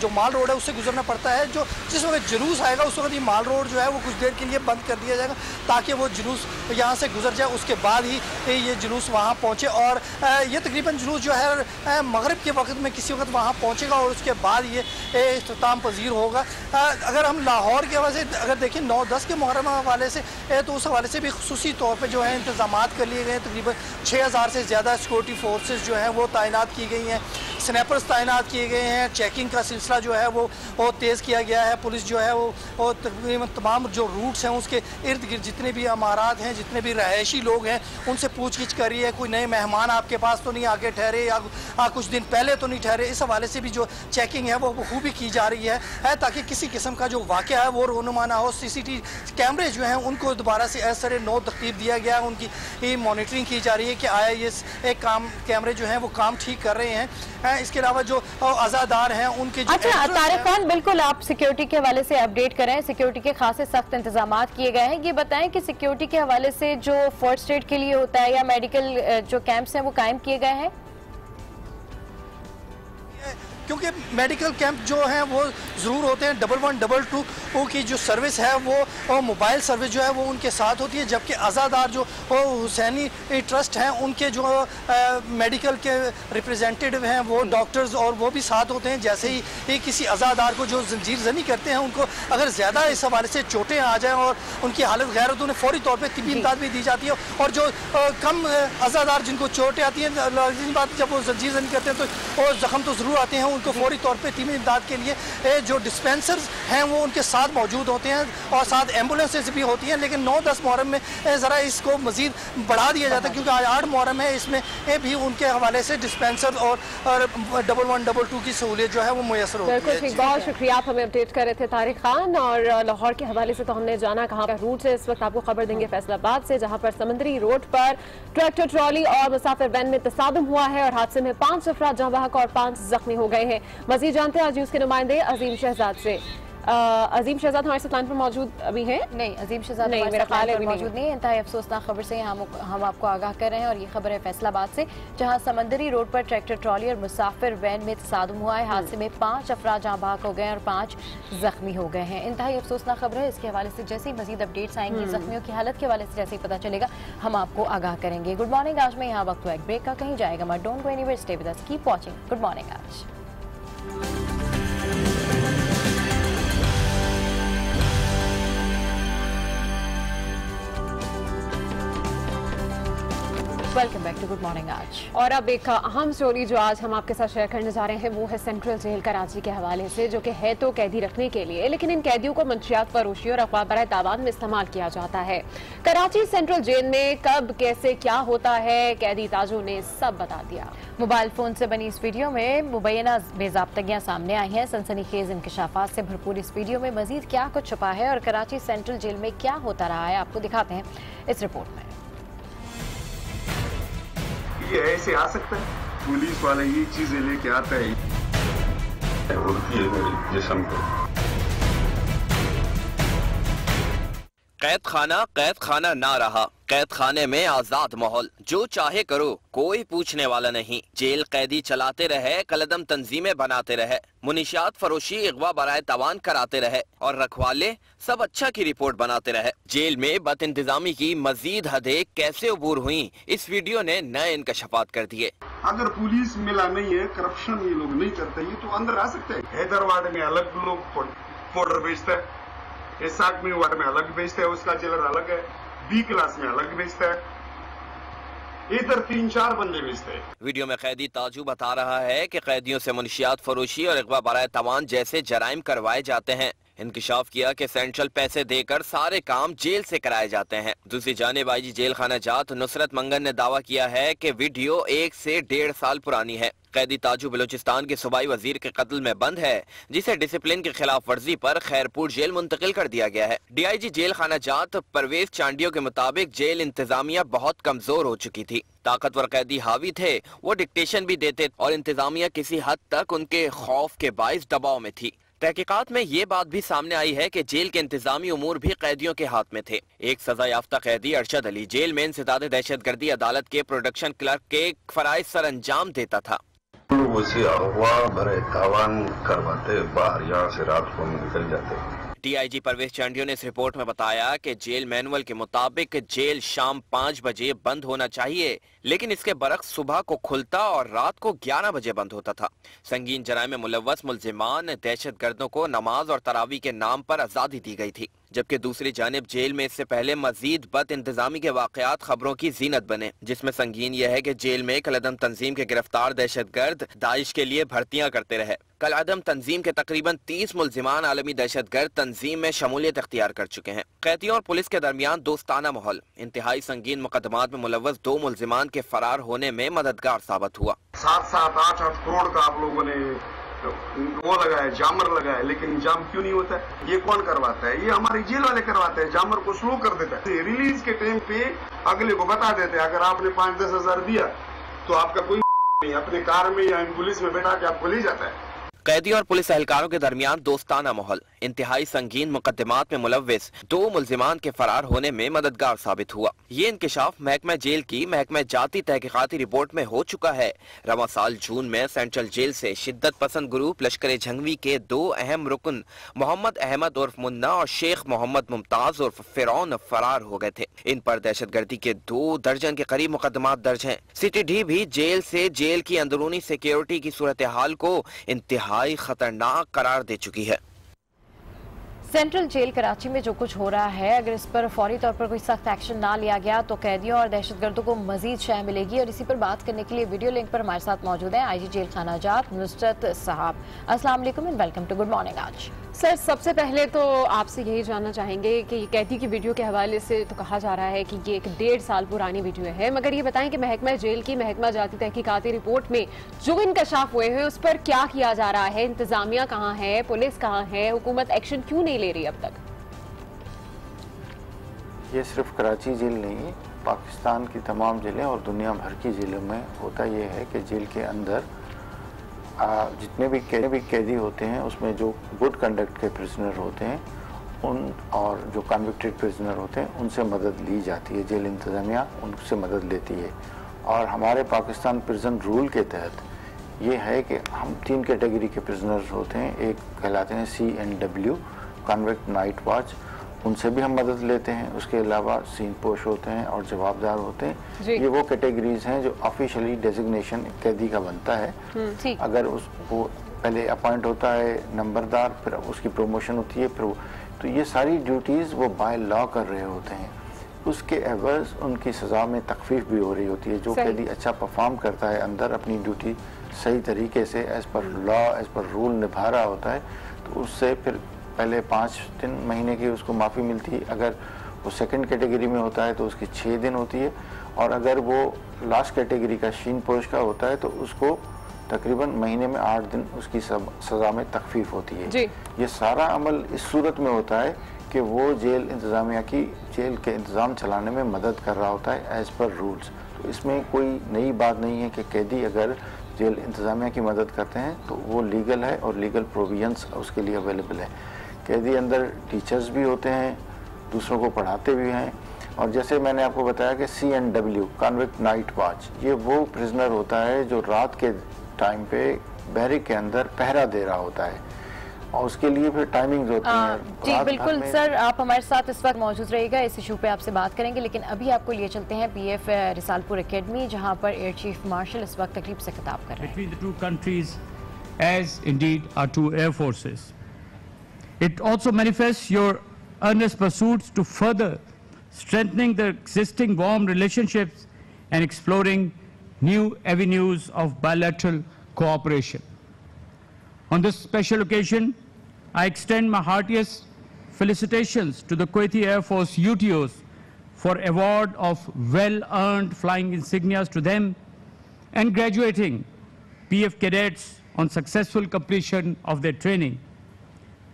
Speaker 8: जो माल रोड है, उससे गुजरना पड़ता है। जो जिस वक्त जुलूस आएगा, उस वक्त ये माल रोड जो है, वो कुछ देर के लिए बंद कर दिया जाएगा, ताकि वो जुलूस यहाँ से गुजर जाए। उसके बाद ही ये जुलूस वहाँ पहुँचे और ये तकरीबन जुलूस जो है मगरब के वक्त में किसी वक्त वहाँ पहुँचेगा और उसके बाद ये अख्ताम पजीर होगा। अगर हम लाहौर के हवाले से, अगर देखें नौ दस के मुहर्रम हवाले से तो उस हवाले से भी खसूसी तौर पर जो है इंतज़ाम कर लिए गए तकरीबन छः हज़ार से ज़्यादा सिक्योरिटी फोर्सेज जो हैं, वो तैनात की गई हैं। स्नैपर्स तैनात किए गए हैं। चेकिंग का सिलसिला जो है वो वो तेज़ किया गया है। पुलिस जो है वो वो तकरीबन तमाम जो रूट्स हैं उसके इर्द गिर्द जितने भी अमारात हैं जितने भी रहायशी लोग हैं उनसे पूछ गिछ कर रही है। कोई नए मेहमान आपके पास तो नहीं आके ठहरे या आ, कुछ दिन पहले तो नहीं ठहरे इस हवाले से भी जो चेकिंग है वो खूबी की जा रही है, है ताकि किसी किस्म का जो वाक़ है वो रोनुमा ना हो सी कैमरे जो हैं उनको दोबारा से असर नो तकलीफ़ दिया गया है। उनकी मॉनिटरिंग की जा रही है कि आया ये एक काम कैमरे जो हैं वो काम ठीक कर रहे हैं, इसके अलावा जो आज़ादार हैं उनके जो
Speaker 1: अच्छा तारिक खान बिल्कुल आप सिक्योरिटी के हवाले से अपडेट करें। सिक्योरिटी के खासे सख्त इंतज़ाम किए गए हैं। ये बताएँ कि सिक्योरिटी के हवाले से जो फ़र्स्ट एड के लिए होता है या मेडिकल जो कैंप्स हैं वो कायम किए गए हैं?
Speaker 8: क्योंकि मेडिकल कैंप जो हैं वो ज़रूर होते हैं डबल वन डबल टू की जो सर्विस है वो मोबाइल सर्विस जो है वो उनके साथ होती है जबकि आज़ादार जो हुसैनी ट्रस्ट हैं उनके जो मेडिकल के रिप्रेजेंटेटिव हैं वो डॉक्टर्स और वो भी साथ होते हैं जैसे ही किसी आज़ादार को जो जंजीर जनी करते हैं उनको अगर ज़्यादा इस हवाले से चोटें आ जाएँ और उनकी हालत गैर तो उन्हें फौरी तौर पर तिबी इमदाद भी दी जाती है और जो कम आज़ादार जिनको चोटें आती हैं बात जब वो जंजीर जनी करते हैं तो वो जख्म तो ज़रूर आते हैं उनको फौरी तौर पर तिबी इमदाद के लिए जो डिस्पेंसर्स हैं वो उनके साथ मौजूद होते हैं और साथ एम्बुलेंसेज भी होती हैं लेकिन नौ दस मुहर्रम में ज़रा इसको मजीद बढ़ा दिया जाता है क्योंकि आज आठ मुहर्रम है इसमें भी उनके हवाले से डिस्पेंसर और, डबल वन डबल टू की सहूलियत जो है वो मैसर होती है।
Speaker 2: बहुत शुक्रिया आप हमें अपडेट कर रहे थे तारिक खान और लाहौर के हवाले से तो हमने जाना कहाँ का रूट है इस वक्त आपको खबर देंगे फैसलाबाद से जहाँ पर समंदरी रोड पर ट्रैक्टर ट्रॉली और मुसाफिर वैन में तसादम हुआ है और हादसे में पाँच अफराद जहाँ और पाँच जख्मी हो गए। हैं। मजीद जानते हैं आज न्यूज़ के नुमाइंदे अजीम शहजाद से। अजीम शहजाद हमारे साथ लाइन पर मौजूद अभी हैं?
Speaker 1: नहीं अजीम शहजाद
Speaker 2: नहीं, मेरा ख्याल है अभी
Speaker 1: मौजूद नहीं इंतहा अफसोसनाक खबर से हम हम आपको आगाह कर रहे हैं और ये खबर है फैसलाबाद से जहाँ समंदरी रोड पर ट्रैक्टर ट्रॉली और मुसाफिर वैन में तसादम हुआ है। हादसे में पाँच अफरा जहाँ भाग हो गए और पाँच जख्मी हो गए हैं। इंतहा अफसोसनाक खबर है। इसके हवाले से जैसे ही मजीद अपडेट्स आएँगी जख्मियों की हालत के हवाले से जैसे ही पता चलेगा हम आपको आगाह करेंगे। गुड मॉर्निंग आज में यहाँ वक्त हुआ एक ब्रेक का कहीं जाएगा मैं don't go anywhere stay with us keep watching good morning Aaj. Thank you. Welcome back to good morning Aaj
Speaker 2: और अब एक अहम स्टोरी जो आज हम आपके साथ शेयर करने जा रहे हैं, वो है सेंट्रल जेल कराची के हवाले से, जो कि है तो कैदी रखने के लिए, लेकिन इन कैदियों को मंशियात फरोशी और अखबार बर ताबान में इस्तेमाल किया जाता है। कराची सेंट्रल जेल में कब, कैसे, क्या होता है, कैदी ताजों ने सब बता दिया।
Speaker 1: मोबाइल फ़ोन से बनी इस वीडियो में मुबैना बेजाबतगियाँ सामने आई हैं। सनसनीखेज इंकशाफात से भरपूर इस वीडियो में मजीद क्या कुछ छुपा है और कराची सेंट्रल जेल में क्या होता रहा है, आपको दिखाते हैं इस रिपोर्ट में।
Speaker 6: ये ऐसे आ सकता है। पुलिस वाले ये चीज़ें लेके आता है।
Speaker 9: कैद खाना कैद खाना ना रहा। कैद खाने में आज़ाद माहौल। जो चाहे करो, कोई पूछने वाला नहीं। जेल कैदी चलाते रहे, कलदम तंजीमें बनाते रहे। मुनिशात फरोशी अगवा बराए तवान कराते रहे। और रखवाले सब अच्छा की रिपोर्ट बनाते रहे। जेल में बद इंतजामी की मजीद हदें कैसे अबूर हुई, इस वीडियो ने नए इनकशफात कर दिए।
Speaker 6: अगर पुलिस मिला नहीं है, करप्शन ये लोग नहीं करते, ये तो अंदर आ सकते हैदराबाद में अलग लोग पाउडर बेचता है। इसाक में वार्ड में अलग बेचता है, उसका जेलर अलग है। बी क्लास में अलग बेचता है। इधर तीन चार बंदे बेचते हैं।
Speaker 9: वीडियो में कैदी ताजू बता रहा है कि कैदियों से मुंशियात फरोशी और अगवा बरए तवान जैसे जराइम करवाए जाते हैं। इंकशाफ किया कि सेंट्रल पैसे देकर सारे काम जेल से कराए जाते हैं। दूसरी जानब आई जेल खाना जात नुसरत मंगन ने दावा किया है कि वीडियो एक से डेढ़ साल पुरानी है। कैदी ताजू बलूचिस्तान के सूबाई वज़ीर के कत्ल में बंद है, जिसे डिसिप्लिन की खिलाफ वर्जी पर खैरपुर जेल मुंतकिल कर दिया गया है। डीआईजी जेल खाना जात परवेज चांडियो के मुताबिक जेल इंतजामिया बहुत कमज़ोर हो चुकी थी। ताकतवर कैदी हावी थे, वो डिक्टेशन भी देते और इंतजामिया किसी हद तक उनके खौफ के बायस दबाव में थी। तहकीकात में ये बात भी सामने आई है कि जेल के इंतजामी उमूर भी कैदियों के हाथ में थे। एक सजा याफ्ता कैदी अरशद अली जेल में इंसदाद दहशत गर्दी अदालत के प्रोडक्शन क्लर्क के फराइज सर अंजाम देता था।
Speaker 10: उसे अगवा भरे तावान करवाते बाहर यहाँ से रात को निकल जाते।
Speaker 9: परवेज चांडियो ने इस रिपोर्ट में बताया कि जेल मैनुअल के मुताबिक जेल शाम पाँच बजे बंद होना चाहिए। लेकिन इसके बरक्स सुबह को खुलता और रात को ग्यारह बजे बंद होता था। संगीन जराय में मुलवस, मुलजिमान, दहशत गर्दों को नमाज़ और तरावी के नाम पर आज़ादी दी गई थी, जबकि दूसरी जानब जेल में इससे पहले मजीद बद इंतजामी के वाकयात खबरों की जीनत बने, जिसमें संगीन यह है कि जेल में कलदम तंजीम के गिरफ़्तार दहशत गर्द दाइश के लिए भर्तियाँ करते रहे। कल आदम तंजीम के तकरीबन तीस मुलजिमान आलमी दहशत गर्द तंजीम में शमूलियत अख्तियार कर चुके हैं। कैदियों और पुलिस के दरमियान दोस्ताना माहौल, इंतहाई संगीन मुकदमात में मुलवस दो मुलजिमान के फरार होने में मददगार साबित हुआ।
Speaker 6: सात सात आठ आठ करोड़ का आप लोगों ने वो लगाया जामर लगाया लेकिन जाम क्यों नहीं होता? है ये कौन करवाता है? ये हमारे जेल वाले करवाते हैं जामर को स्लो कर देता है। रिलीज़ के टाइम पे अगले को बता देते हैं अगर आपने पाँच दस हज़ार दिया तो आपका कोई नहीं अपने कार में या एंबुलेंस में बैठा के आपको ले जाता है।
Speaker 9: कैदी और पुलिस एहलकारों के दरमियान दोस्ताना माहौल। इंतहाई संगीन मुकदमात में मुलविस दो मुलजिमान के फरार होने में मददगार साबित हुआ। ये इंकशाफ महकमा जेल की महकमा जाती तहकीकती रिपोर्ट में हो चुका है। रवा साल जून में सेंट्रल जेल से शिद्दत पसंद ग्रुप लश्कर झंगवी के दो अहम रुकन, मोहम्मद अहमद उर्फ़ मुन्ना और शेख मोहम्मद मुमताज़ उर्फ़ फिरौन फरार हो गए थे। इन पर दहशत गर्दी के दो दर्जन के करीब मुकदमा दर्ज हैं। सिटी डी भी जेल से जेल की अंदरूनी सिक्योरिटी की सूरत हाल को इंतहाई खतरनाक करार दे चुकी है।
Speaker 1: सेंट्रल जेल कराची में जो कुछ हो रहा है, अगर इस पर फौरी तौर पर कोई सख्त एक्शन ना लिया गया तो कैदियों और दहशतगर्दों को मजीद शह मिलेगी और इसी पर बात करने के लिए वीडियो लिंक पर हमारे साथ मौजूद है आईजी जेल खाना जात नुसरत साहब। अस्सलाम वालेकुम and welcome to good morning Aaj.
Speaker 2: Sir, सबसे पहले तो आपसे यही जानना चाहेंगे कि कैदी की वीडियो के हवाले से तो कहा जा रहा है कि ये एक डेढ़ साल पुरानी वीडियो है, मगर ये बताएँ कि महकमा जेल की महकमा जाती तहकीकाती रिपोर्ट में जो इनकशाफ हुए हैं, उस पर क्या किया जा रहा है? इंतजामिया कहाँ है? पुलिस कहाँ है? हुकूमत एक्शन क्यों नहीं ले रही अब तक।
Speaker 11: ये सिर्फ़ कराची जेल नहीं पाकिस्तान की तमाम जेलें और दुनिया भर की जेलों में होता ये है कि जेल के अंदर आ, जितने भी कैदी भी कैदी होते हैं उसमें जो गुड कंडक्ट के प्रिजनर होते हैं उन और जो कन्विक्टेड प्रिजनर होते हैं उनसे मदद ली जाती है जेल इंतज़ामिया उनसे मदद लेती है। और हमारे पाकिस्तान प्रिजन रूल के तहत ये है कि हम तीन कैटेगरी के के प्रिजनर्स होते हैं एक कहलाते हैं C N W convict night watch उनसे भी हम मदद लेते हैं। उसके अलावा सीन पोश होते हैं और जवाबदार होते हैं। ये वो कैटेगरीज हैं जो ऑफिशियली डेजिग्नेशन कैदी का बनता है। अगर उस वो पहले अपॉइंट होता है नंबरदार फिर उसकी प्रमोशन होती है फिर तो ये सारी ड्यूटीज़ वो बाय लॉ कर रहे होते हैं। उसके एवर्स उनकी सज़ा में तकफीफ भी हो रही होती है जो कैदी अच्छा परफॉर्म करता है अंदर अपनी ड्यूटी सही तरीके से as per law as per rule निभा रहा होता है तो उससे फिर पहले पाँच दिन महीने की उसको माफ़ी मिलती है। अगर वो सेकंड कैटेगरी में होता है तो उसकी छः दिन होती है। और अगर वो लास्ट कैटेगरी का शीन पोश का होता है तो उसको तकरीबन महीने में आठ दिन उसकी सज़ा में तकफीफ होती है। जी। ये सारा अमल इस सूरत में होता है कि वो जेल इंतज़ामिया की जेल के इंतज़ाम चलाने में मदद कर रहा होता है एज़ पर रूल्स तो इसमें कोई नई बात नहीं है कि कैदी अगर जेल इंतज़ामिया की मदद करते हैं तो वो लीगल है और लीगल प्रोविजंस उसके लिए अवेलेबल है। कैदी अंदर टीचर्स भी होते हैं दूसरों को पढ़ाते भी हैं। और जैसे मैंने आपको बताया कि C N W convict night watch ये वो प्रिजनर होता है जो रात के टाइम पे बैरिक के अंदर पहरा दे रहा होता है। और उसके लिए फिर टाइमिंग होती है।
Speaker 1: जी बिल्कुल सर आप हमारे साथ इस वक्त मौजूद रहेगा इस इशू पे आपसे बात करेंगे। लेकिन अभी आपको लिए चलते हैं पीएफ रिसालपुर एकेडमी जहाँ पर एयर चीफ मार्शल इस वक्त तकलीफ़ से खिताब कर रहे हैं.
Speaker 12: It also manifests your earnest pursuits to further strengthening the existing warm relationships and exploring new avenues of bilateral cooperation. On this special occasion, I extend my heartiest felicitations to the Kuwaiti Air Force UTOs for award of well-earned flying insignias to them and graduating PF cadets on successful completion of their training.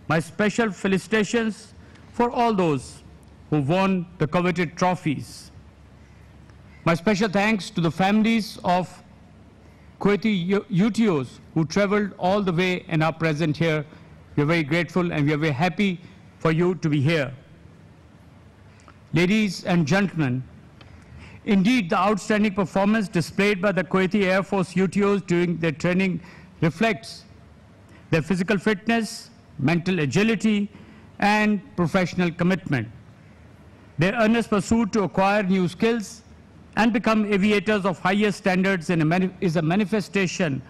Speaker 12: My special felicitations for all those who won the coveted trophies. My special thanks to the families of Kuwaiti UTOs who traveled all the way and are present here. We are very grateful and we are very happy for you to be here. Ladies and gentlemen, indeed the outstanding performance displayed by the Kuwaiti Air Force UTOs during their training reflects their physical fitness, mental agility, and professional commitment. Their earnest pursuit to acquire new skills and become aviators of highest standards a is a manifestation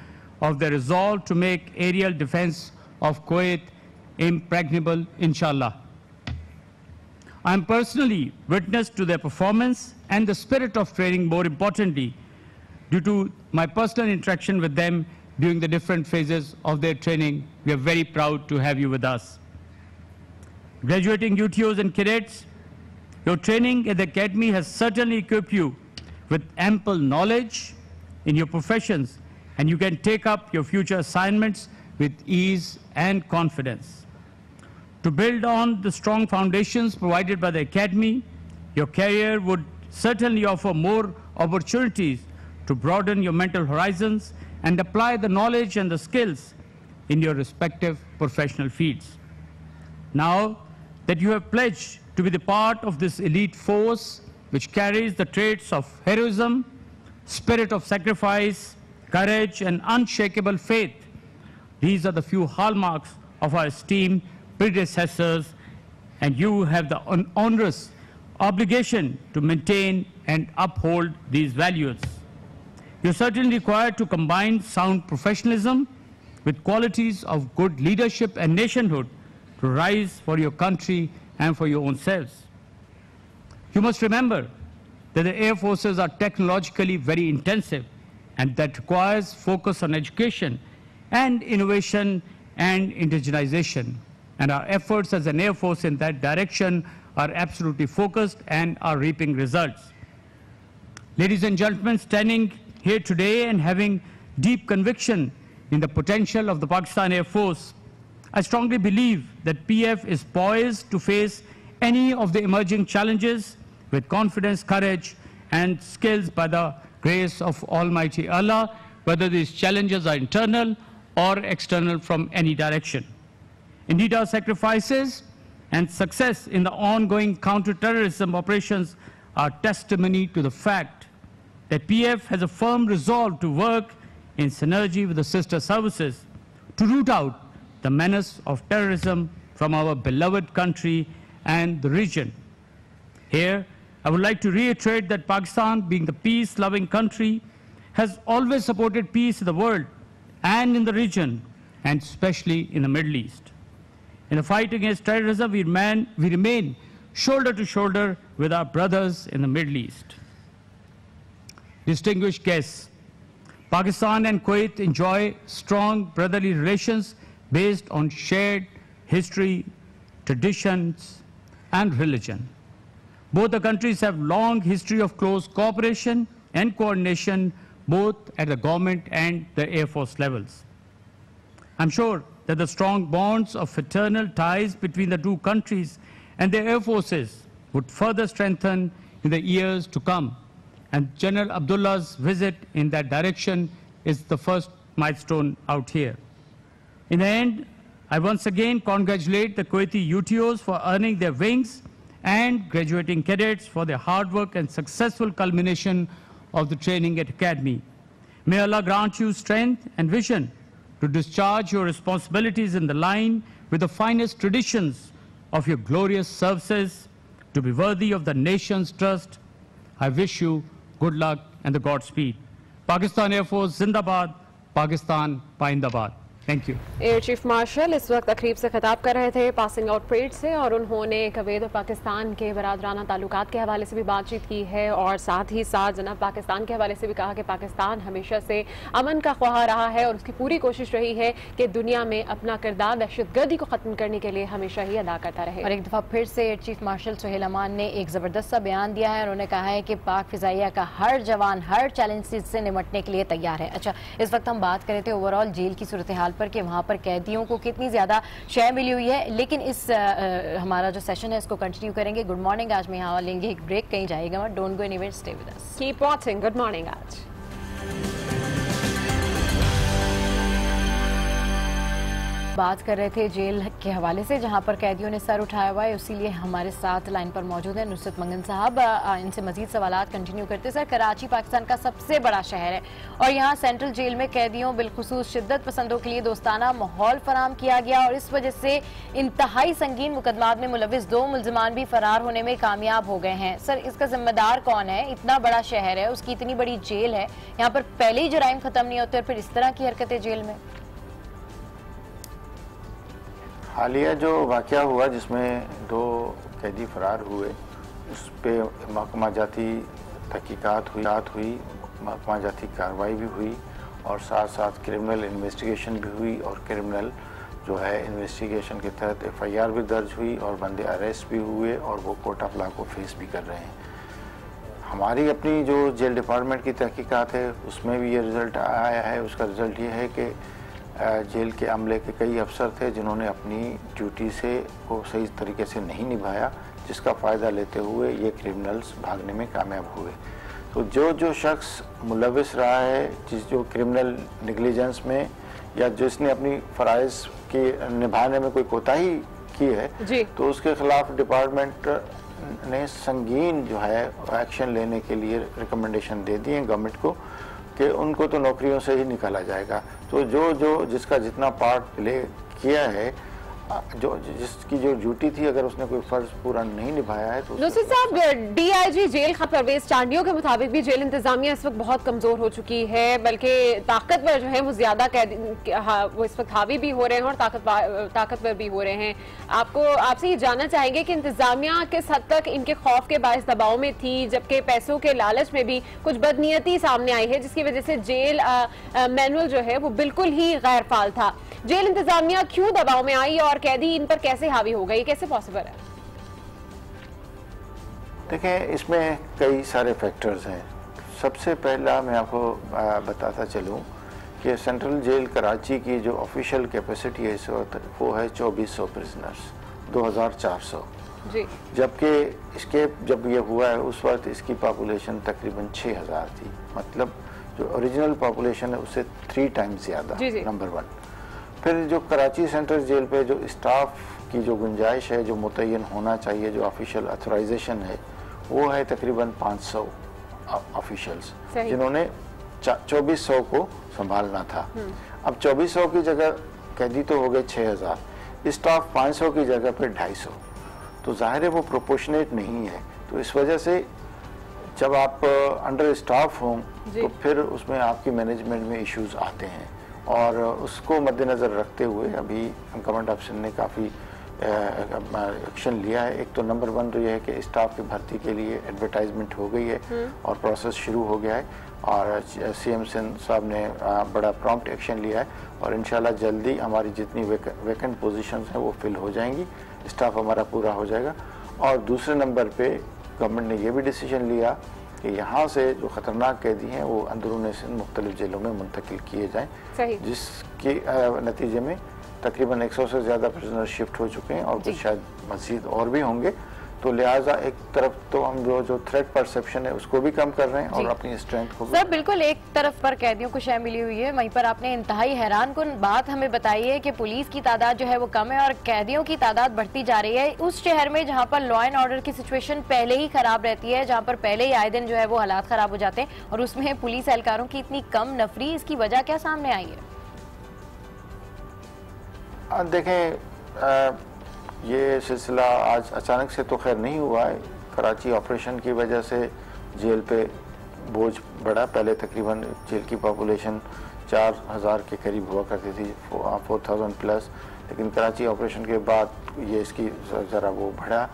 Speaker 12: of their resolve to make aerial defense of Kuwait impregnable, inshallah. I am personally witness to their performance and the spirit of training, more importantly, due to my personal interaction with them during the different phases of their training. We are very proud to have you with us. Graduating UTOs and cadets, your training at the Academy has certainly equipped you with ample knowledge in your professions and you can take up your future assignments with ease and confidence. To build on the strong foundations provided by the Academy, your career would certainly offer more opportunities to broaden your mental horizons and apply the knowledge and the skills in your respective professional fields. Now that you have pledged to be the part of this elite force which carries the traits of heroism, spirit of sacrifice, courage, and unshakable faith. These are the few hallmarks of our esteemed predecessors, and you have the onerous obligation to maintain and uphold these values. You're certainly required to combine sound professionalism with qualities of good leadership and nationhood to rise for your country and for your own selves. You must remember that the air forces are technologically very intensive and that requires focus on education and innovation and indigenization. And our efforts as an air force in that direction are absolutely focused and are reaping results. Ladies and gentlemen, standing here today and having deep conviction in the potential of the Pakistan Air Force, I strongly believe that PF is poised to face any of the emerging challenges with confidence, courage, and skills by the grace of Almighty Allah, whether these challenges are internal or external from any direction. Indeed, our sacrifices and success in the ongoing counter-terrorism operations are testimony to the fact that PF has a firm resolve to work in synergy with the sister services to root out the menace of terrorism from our beloved country and the region. Here, I would like to reiterate that Pakistan, being the peace-loving country, has always supported peace in the world and in the region, and especially in the Middle East. In the fight against terrorism, we remain, we remain shoulder to shoulder with our brothers in the Middle East. Distinguished guests, Pakistan and Kuwait enjoy strong brotherly relations based on shared history, traditions, and religion. Both the countries have long history of close cooperation and coordination both at the government and the Air Force levels. I'm sure that the strong bonds of fraternal ties between the two countries and their air forces would further strengthen in the years to come. And General Abdullah's visit in that direction is the first milestone out here. In the end, I once again congratulate the Kuwaiti UTOs for earning their wings and graduating cadets for their hard work and successful culmination of the training at Academy. May Allah grant you strength and vision to discharge your responsibilities in the line with the finest traditions of your glorious services, to be worthy of the nation's trust. I wish you good luck and the Godspeed. Pakistan Air Force Zindabad, Pakistan Paindabad. Thank you
Speaker 2: air chief marshal इस वक्त तकरीब से खिताब कर रहे थे passing out parade से और उन्होंने कवेद और पाकिस्तान के बरदराना ताल्लुकात के हवाले से भी बातचीत की है और साथ ही साथ जनाब पाकिस्तान के हवाले से भी कहा कि पाकिस्तान हमेशा से अमन का ख्वाह रहा है और उसकी पूरी कोशिश रही है कि दुनिया में अपना किरदार दहशत गर्दी को ख़त्म करने के लिए हमेशा ही अदा करता रहे।
Speaker 1: और एक दफ़ा फिर से air chief marshal Suhail Aman ने एक ज़बरदस्त सा बयान दिया है उन्होंने कहा है कि पाक फिजाइया का हर जवान हर चैलेंज से निमटने के लिए तैयार है। अच्छा इस वक्त हम बात करें थे ओवरऑल जेल की सूरत हाल पर कि वहाँ पर कैदियों को कितनी ज़्यादा शय मिली हुई है। लेकिन इस आ, आ, हमारा जो सेशन है इसको कंटिन्यू करेंगे। गुड मॉर्निंग आज मैं यहाँ लेंगे एक ब्रेक कहीं जाएगा don't go anywhere stay with us
Speaker 2: keep watching good morning Aaj.
Speaker 1: बात कर रहे थे जेल के हवाले से, जहाँ पर कैदियों ने सर उठाया हुआ है। इसीलिए हमारे साथ लाइन पर मौजूद है नुसरत मंगन साहब। इनसे मजीद सवाल कंटिन्यू करते सर, कराची, पाकिस्तान का सबसे बड़ा शहर है और यहाँ सेंट्रल जेल में कैदियों बिलखसूस शिद्दत पसंदों के लिए दोस्ताना माहौल फराम किया गया और इस वजह से इंतहाई संगीन मुकदमात में मुलविस दो मुलजमान भी फरार होने में कामयाब हो गए हैं। सर, इसका जिम्मेदार कौन है? इतना बड़ा शहर है, उसकी इतनी बड़ी जेल है। यहाँ पर पहले ही जराइम खत्म नहीं होते और फिर इस तरह की हरकतें जेल में?
Speaker 11: हालिया जो वाक़ हुआ जिसमें दो कैदी फरार हुए, उस पर महकमा जाती तहकीक़ात हुई रात हुई, महकमा जाती कार्रवाई भी हुई और साथ साथ क्रिमिनल इन्वेस्टिगेशन भी हुई और क्रिमिनल जो है इन्वेस्टिगेशन के तहत एफआईआर भी दर्ज हुई और बंदे अरेस्ट भी हुए और वो कोर्ट ऑफ़ लॉ को फेस भी कर रहे हैं। हमारी अपनी जो जेल डिपार्टमेंट की तहकीकात है, उसमें भी ये रिज़ल्ट आया है, उसका रिज़ल्ट ये है कि जेल के अमले के कई अफसर थे जिन्होंने अपनी ड्यूटी से को सही तरीके से नहीं निभाया जिसका फ़ायदा लेते हुए ये क्रिमिनल्स भागने में कामयाब हुए तो जो जो शख्स मुलविस रहा है जिस जो क्रिमिनल निगलिजेंस में या जिसने अपनी फ़राइज के निभाने में कोई कोताही की है जी। तो उसके खिलाफ डिपार्टमेंट ने संगीन जो है एक्शन लेने के लिए रिकमेंडेशन दे दी है गवर्नमेंट को कि उनको तो नौकरियों से ही निकाला जाएगा। तो जो जो जिसका जितना पार्ट प्ले किया है जो जिसकी जो ड्यूटी थी अगर उसने कोई फ़र्ज़ पूरा नहीं निभाया है तो
Speaker 2: साहब डीआईजी जेल खत परवेज चांडियों के मुताबिक भी जेल इंतजामिया इस वक्त बहुत कमज़ोर हो चुकी है बल्कि ताकतवर जो है वो ज़्यादा हाँ, वो इस वक्त हावी भी हो रहे हैं और ताकतवर ताकतवर भी हो रहे हैं। आपको आपसे ये जानना चाहेंगे कि इंतजामिया किस हद तक इनके खौफ के बायस दबाव में थी जबकि पैसों के लालच में भी कुछ बदनीयती सामने आई है जिसकी वजह से जेल मैनुअल जो है वो बिल्कुल ही गैर फाल था। जेल इंतजामिया क्यों दबाव में आई और कैदी इन पर कैसे हावी हो गई कैसे पॉसिबल है?
Speaker 11: देखें इसमें कई सारे फैक्टर्स हैं। सबसे पहला मैं आपको बताता चलूँ कि सेंट्रल जेल कराची की जो ऑफिशियल कैपेसिटी है इस वक्त वो है 2400 प्रिजनर्स 2400 जी। जबकि इसके जब ये हुआ है उस वक्त इसकी पॉपुलेशन तकरीबन 6000 थी। मतलब जो ओरिजिनल पॉपुलेशन है उससे थ्री टाइम्स ज़्यादा नंबर वन फिर जो कराची सेंट्रल जेल पे जो स्टाफ की जो गुंजाइश है जो मुतन होना चाहिए जो ऑफिशियल अथोराइजेशन है वो है तकरीबन 500 ऑफिशियल्स
Speaker 2: सही।
Speaker 11: जिन्होंने चौबीस सौ को संभालना था।
Speaker 2: हम्म।
Speaker 11: अब 2400 की जगह कैदी तो हो गए 6000 स्टाफ 500 की जगह पे 250 तो ज़ाहिर है वो प्रोपोर्शनेट नहीं है। तो इस वजह से जब आप अंडर स्टाफ हों तो फिर उसमें आपकी मैनेजमेंट में इश्यूज़ आते हैं। और उसको मद्देनज़र रखते हुए अभी गवर्नमेंट ऑप्शन ने काफ़ी एक्शन लिया है। एक तो नंबर वन तो यह है कि स्टाफ की भर्ती के लिए एडवर्टाइजमेंट हो गई है
Speaker 2: हम्म।
Speaker 11: और प्रोसेस शुरू हो गया है। और सी एम सिंह साहब ने बड़ा प्रॉम्प्ट एक्शन लिया है और इन जल्दी हमारी जितनी वैकेंट पोजीशंस हैं वो फिल हो जाएँगी। स्टाफ हमारा पूरा हो जाएगा। और दूसरे नंबर पर गवर्नमेंट ने यह भी डिसीज़न लिया कि यहाँ से जो ख़तरनाक कैदी हैं वो अंदरूनी से मुख्तलिफ़ जेलों में मुंतकिल किए जाएँ जिसके नतीजे में तकरीबन 100 से ज़्यादा प्रिजनर शिफ्ट हो चुके हैं और कुछ शायद मजीद और भी होंगे। तो लिहाजा एक तरफ़ तो हम जो जो थ्रेट परसेप्शन है उसको भी कम कर रहे हैं और अपनी स्ट्रेंथ को
Speaker 1: सर बिल्कुल एक तरफ़ पर कैदियों को शय मिली हुई है वहीं पर आपने इंतहाई हैरान कन बात हमें बताई है कि पुलिस की तादाद जो है वो कम है और कैदियों की तादाद बढ़ती जा रही है। उस शहर में जहाँ पर लॉ एंड ऑर्डर की सिचुएशन पहले ही खराब रहती है जहाँ पर पहले ही आए दिन जो है वो हालात खराब हो जाते हैं और उसमें पुलिस एहलकारों की इतनी कम नफरी इसकी वजह क्या सामने आई है?
Speaker 11: देखें ये सिलसिला आज अचानक से तो खैर नहीं हुआ है। कराची ऑपरेशन की वजह से जेल पे बोझ बढ़ा। पहले तकरीबन जेल की पॉपुलेशन चार हज़ार के करीब हुआ करती थी फोर थाउज़ेंड प्लस लेकिन कराची ऑपरेशन के बाद ये इसकी ज़रा वो बढ़ा।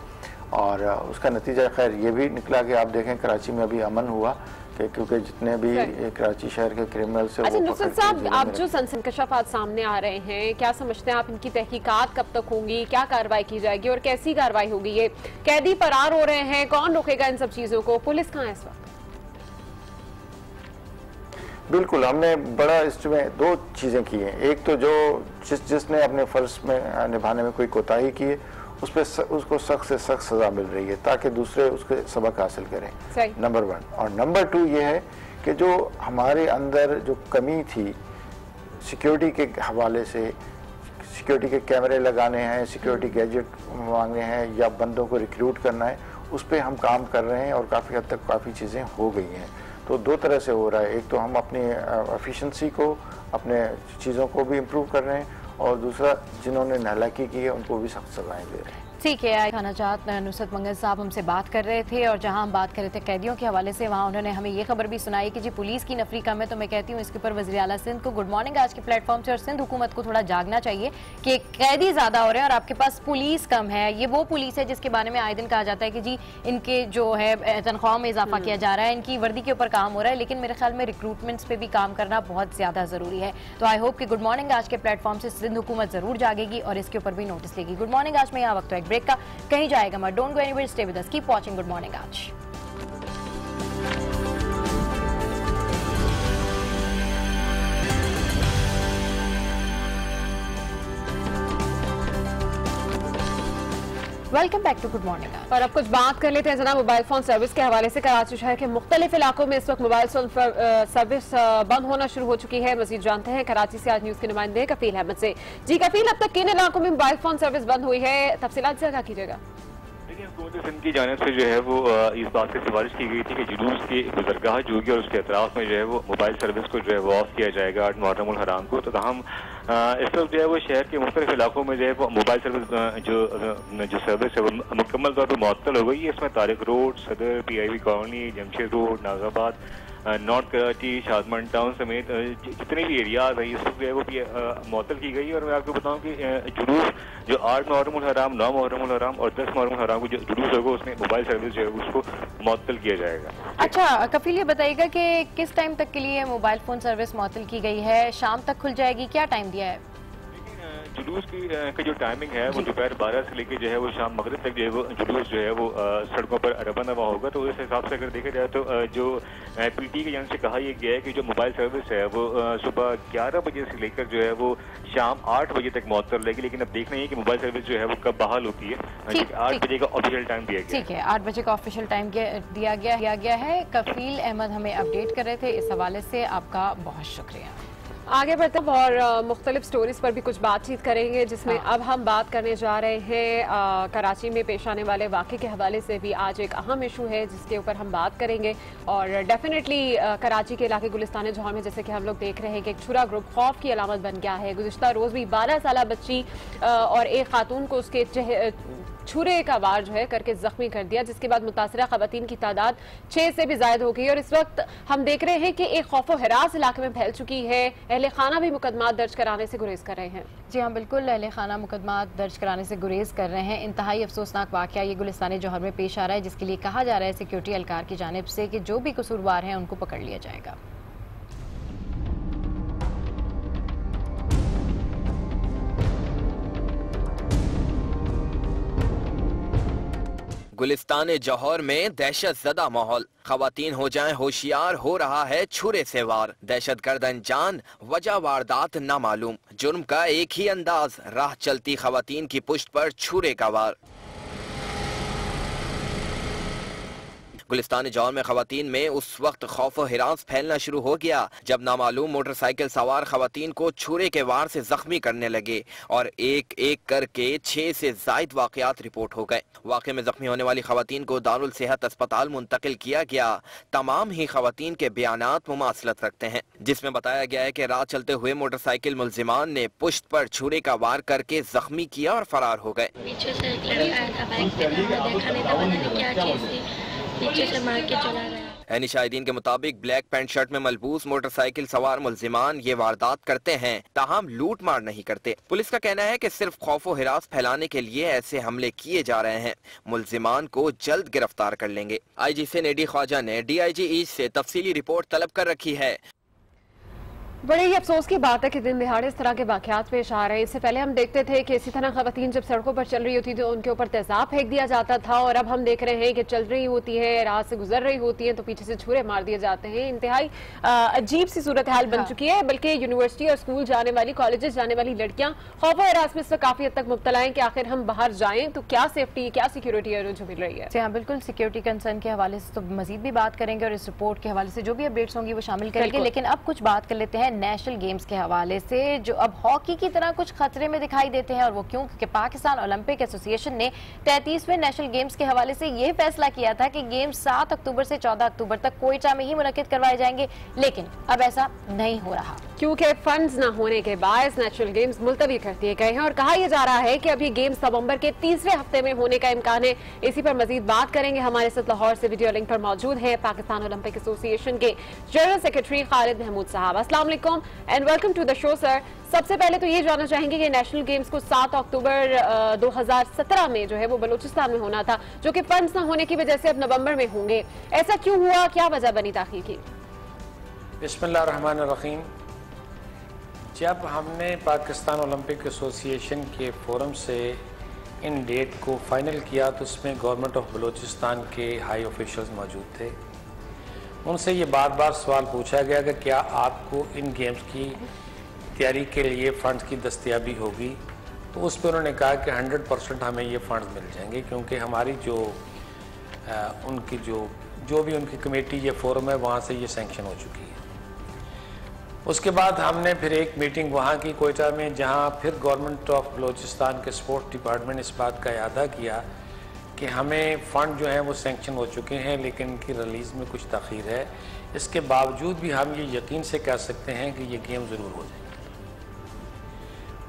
Speaker 11: और उसका नतीजा खैर ये भी निकला कि आप देखें, कराची में अभी अमन हुआ। कि क्योंकि जितने भी कराची शहर के क्रिमिनल से
Speaker 2: अच्छा नुसरत साहब आप जो सनसनकशाफात सामने आ रहे हैं क्या समझते हैं आप इनकी तहकीकात कब तक होंगी क्या कार्रवाई की जाएगी और कैसी कार्रवाई होगी ये? कैदी फरार हो रहे हैं कौन रोकेगा इन सब चीज़ों को? पुलिस कहाँ है इस वक्त?
Speaker 11: बिल्कुल हमने बड़ा इसमें दो चीज़ें की हैं। एक तो जो जिस जिसने अपने फ़र्ज़ में निभाने में कोई कोताही की है उस पर उसको सख्त से सख्त सज़ा मिल रही है ताकि दूसरे उसके सबक हासिल करें। नंबर वन और नंबर टू ये है कि जो हमारे अंदर जो कमी थी सिक्योरिटी के हवाले से सिक्योरिटी के कैमरे लगाने हैं सिक्योरिटी गैजेट मांगने हैं या बंदों को रिक्रूट करना है उस पर हम काम कर रहे हैं और काफ़ी हद तक काफ़ी चीज़ें हो गई हैं। तो दो तरह से हो रहा है। एक तो हम अपनी एफिशिएंसी को अपने चीज़ों को भी इम्प्रूव कर रहे हैं और दूसरा जिन्होंने नालाकी की है उनको भी सख्त सजाएँ दे रहे हैं।
Speaker 1: ठीक है आई खाना चाहत नुसरत मंगल साहब हमसे बात कर रहे थे और जहाँ हम बात कर रहे थे कैदियों के हवाले से वहाँ उन्होंने हमें ये खबर भी सुनाई कि जी पुलिस की नफरी कम है तो मैं कहती हूँ इसके ऊपर वजी अला सिंध को गुड मॉर्निंग आज के प्लेटफॉर्म से और सिंध हुकूमत को थोड़ा जागना चाहिए कि कैदी ज़्यादा हो रहे हैं और आपके पास पुलिस कम है। ये वो पुलिस है जिसके बारे में आए दिन कहा जाता है कि जी इनके जो है तनख्वाह में इजाफा किया जा रहा है इनकी वर्दी के ऊपर काम हो रहा है लेकिन मेरे ख्याल में रिक्रूटमेंट्स पे भी काम करना बहुत ज़्यादा ज़रूरी है। तो आई होप कि गुड मॉर्निंग आज के प्लेटफॉर्म से सिंध हुकूमत ज़रूर जागेगी और इसके ऊपर भी नोटिस लेगी। गुड मॉर्निंग आज में यहाँ वक्त एक ब्रेक का। कहीं जाएगा मैं don't go anywhere stay with us keep watching good morning Aaj welcome back to good morning
Speaker 2: और अब कुछ बात कर लेते हैं जना मोबाइल फ़ोन सर्विस के हवाले से। कराची शहर के मुख्तलिफ़ इलाकों में इस वक्त मोबाइल फ़ोन सर्विस बंद होना शुरू हो चुकी है। मजीद जानते हैं, कराची से आज न्यूज़ के नुमाइंदे कफील अहमद से। जी कफील, अब तक किन इलाकों में मोबाइल फ़ोन सर्विस बंद हुई है? तफसीत से क्या कीजिएगा।
Speaker 13: सिंध की जानब से जो है वो इस बात से सिफारिश की गई थी कि जुलूस की गुजरगाह जो होगी और उसके अतराफ में जो है वो मोबाइल सर्विस को जो है वो ऑफ़ किया जाएगा आठ मुहर्रम हराम को। तो हम इस वक्त जो है वो शहर के मुख्तलिफ़ इलाकों में जो है वो मोबाइल सर्विस जो जो सर्विस है वो मुकम्मल तौर पर मअतल हो गई है। इसमें Tariq road, Saddar P I B colony, Jamshed road, Nagabad north Karachi Shadman town समेत जितने भी एरियाज़ हैं इस वक्त जो है वो मअतल की गई और मैं आपको बताऊँ कि जुलूस जो आठ मुहरम हराम, नौ मुहरम हराम और दस मुहरम हराम को जो जुलूस होगा, उसमें मोबाइल सर्विस जो है, उसको मअतल किया जाएगा।
Speaker 1: अच्छा कफील ये बताइएगा कि किस टाइम तक के लिए मोबाइल फ़ोन सर्विस मअतल की गई है? शाम तक खुल जाएगी? क्या टाइम दिया है?
Speaker 13: जुलूस की का जो टाइमिंग है वो दोपहर बारह से लेकर जो है वो शाम मगरब तक जो है वो जुलूस जो है वो सड़कों पर रवाना हुआ होगा। तो इस हिसाब से अगर देखा जाए तो जो पीटी के जान से कहा यह गया है कि जो मोबाइल सर्विस है वो सुबह ग्यारह बजे से लेकर जो है वो शाम आठ बजे तक मौतर रहेगी लेकिन अब देखना है कि मोबाइल सर्विस जो है वो कब बहाल होती है। आठ बजे का ऑफिशियल टाइम दिया गया
Speaker 1: ठीक है आठ बजे का ऑफिशियल टाइम दिया गया दिया गया है। कफील अहमद हमें अपडेट कर रहे थे। इस हवाले से आपका बहुत शुक्रिया।
Speaker 2: आगे बढ़ते हैं और मुख्तलिफ़ स्टोरीज पर भी कुछ बातचीत करेंगे जिसमें अब हम बात करने जा रहे हैं कराची में पेश आने वाले वाक़े के हवाले से भी आज एक अहम इशू है जिसके ऊपर हम बात करेंगे। और डेफिनेटली कराची के इलाके गुलिस्तान जौहर में जैसे कि हम लोग देख रहे हैं कि एक छुरा ग्रुप खौफ की अलामत बन गया है। गुजशत रोज़ भी बारह साल बच्ची अ, और एक खातून को उसके छुरे का वार जो है करके जख्मी कर दिया, जिसके बाद मुतासर खातन की तादाद छह से भी जायद हो गई और इस वक्त हम देख रहे हैं कि एक खौफ हरास इलाके में फैल चुकी है। अहल खाना भी मुकदमा दर्ज कराने से गुरेज कर रहे हैं।
Speaker 1: जी हाँ बिल्कुल। अहल खाना मुकदमा दर्ज कराने से गुरेज कर रहे हैं। इंतहाई अफसोसनाक वाक़ ये गुलिस्तानी जौहर में पेश आ रहा है, जिसके लिए कहा जा रहा है सिक्योरिटी एहलकार की जानब से कि जो भी कसूरवार हैं, उनको पकड़ लिया जाएगा।
Speaker 9: गुलिस्तान जौहर में दहशत जदा माहौल। खातन हो जाए, होशियार हो रहा है छुरे से वार। दहशत गर्द अनजान, वजह वारदात न मालूम जुर्म का एक ही अंदाज, राह चलती खातन की पुष्ट पर छुरे का वार। गुलिस्तान जौन में खातन में उस वक्त खौफ हिरास फैलना शुरू हो गया, जब नामालूम मोटरसाइकिल सवार खवतिन को छुरे के वार से जख्मी करने लगे और एक एक करके छह से जायद वाकयात रिपोर्ट हो गए। वाक़े में जख्मी होने वाली खवतिन को दारुल सेहत अस्पताल मुंतकिल किया गया। तमाम ही खातन के बयान मुमासलत रखते हैं, जिसमें बताया गया है कि रात चलते हुए मोटरसाइकिल मुलजिमान ने पुश्त पर छुरे का वार करके जख्मी किया और फरार हो गए।
Speaker 14: पीछे से एक लड़का बाइक पे देखा नहीं था क्या चीज़ थी। पीछे से मार के चला गया।
Speaker 9: एनी शाहिदीन के मुताबिक ब्लैक पैंट शर्ट में मलबूस, मोटरसाइकिल सवार मुलजिमान ये वारदात करते हैं। ताहम लूट मार नहीं करते। पुलिस का कहना है कि सिर्फ़ खौफो हिरास फैलाने के लिए ऐसे हमले किए जा रहे हैं। मुलजिमान को जल्द गिरफ़्तार कर लेंगे। आई जी से नेडी ख्वाजा ने डी आई जी ईज ऐसी तफसीली रिपोर्ट तलब कर रखी है।
Speaker 2: बड़े ही अफसोस की बात है कि दिन दिहाड़े इस तरह के वाकयात पेश आ रहे हैं। इससे पहले हम देखते थे कि इसी तरह खवतिन जब सड़कों पर चल रही होती थी तो उनके ऊपर तेजाब फेंक दिया जाता था और अब हम देख रहे हैं कि चल रही होती है राह से गुजर रही होती है तो पीछे से छुरे मार दिए जाते हैं। इंतहाई अजीब सी सूरत हाल बन चुकी है बल्कि यूनिवर्सिटी और स्कूल जाने वाली कॉलेजेस जाने वाली लड़कियाँ खौफ और हरास में इस वक्त काफ़ी हद तक मुबतला हैं कि आखिर हम बाहर जाएँ तो क्या सेफ्टी क्या सिक्योरिटी है जो मिल रही है?
Speaker 1: जी हाँ बिल्कुल सिक्योरिटी कंसर्न के हवाले से तो मजीद भी बात करेंगे और इस रिपोर्ट के हवाले से जो भी अपडेट्स होंगी वो शामिल करेंगे। लेकिन अब कुछ बात कर लेते हैं। नेशनल गेम्स के हवाले से, जो अब हॉकी की तरह कुछ खतरे में दिखाई देते हैं, और वो क्यों? क्योंकि पाकिस्तान ओलंपिक एसोसिएशन ने तैतीसवें नेशनल गेम्स के हवाले से ये फैसला किया था कि गेम्स सात अक्टूबर से चौदह अक्टूबर तक कोयटा में ही मुनद करवाए जाएँगे। लेकिन अब ऐसा नहीं हो रहा।
Speaker 2: क्योंकि फंड्स न होने के बायस नेशनल गेम्स मुलतवी कर दिए गए हैं, और कहा यह जा रहा है कि अभी गेम्स नवंबर के तीसरे हफ़्ते में होने का इम्कान है। इसी पर मजीद बात करेंगे। हमारे साथ लाहौर से वीडियो लिंक पर मौजूद है पाकिस्तान ओलंपिक एसोसिएशन के जनरल सेक्रेटरी खालिद महमूद साहब। अस्सलाम वालेकुम and welcome to the show sir सबसे पहले तो ये जानना चाहेंगे कि नेशनल गेम्स को 7 अक्टूबर 2017 में जो है वो बलूचिस्तान में होना था, जो कि फंड्स न होने की वजह से अब नवंबर में होंगे। ऐसा क्यों हुआ? क्या वजह बनी ताखीर की?
Speaker 15: बिस्मिल्लाहिर्रहमानिर्रहीम। जब हमने पाकिस्तान ओलंपिक एसोसिएशन के फोरम से इन डेट को फाइनल किया तो उसमें गवर्नमेंट ऑफ़ बलूचिस्तान के हाई ऑफिशियल्स मौजूद थे। उनसे ये बार बार सवाल पूछा गया कि क्या आपको इन गेम्स की तैयारी के लिए फ़ंड्स की दस्तियाबी होगी? तो उस पर उन्होंने कहा कि 100 परसेंट हमें ये फ़ंड्स मिल जाएँगे क्योंकि हमारी जो आ, उनकी जो जो भी उनकी कमेटी या फोरम है वहाँ से ये सेंक्शन हो चुकी है। उसके बाद हमने फिर एक मीटिंग वहाँ की कोयटा में जहाँ फिर गवर्नमेंट ऑफ़ बलूचिस्तान के स्पोर्ट्स डिपार्टमेंट इस बात का अदा किया कि हमें फ़ंड जो हैं वो सेंक्शन हो चुके हैं लेकिन इनकी रिलीज़ में कुछ तखीर है। इसके बावजूद भी हम ये यकीन से कह सकते हैं कि ये गेम ज़रूर हो जाए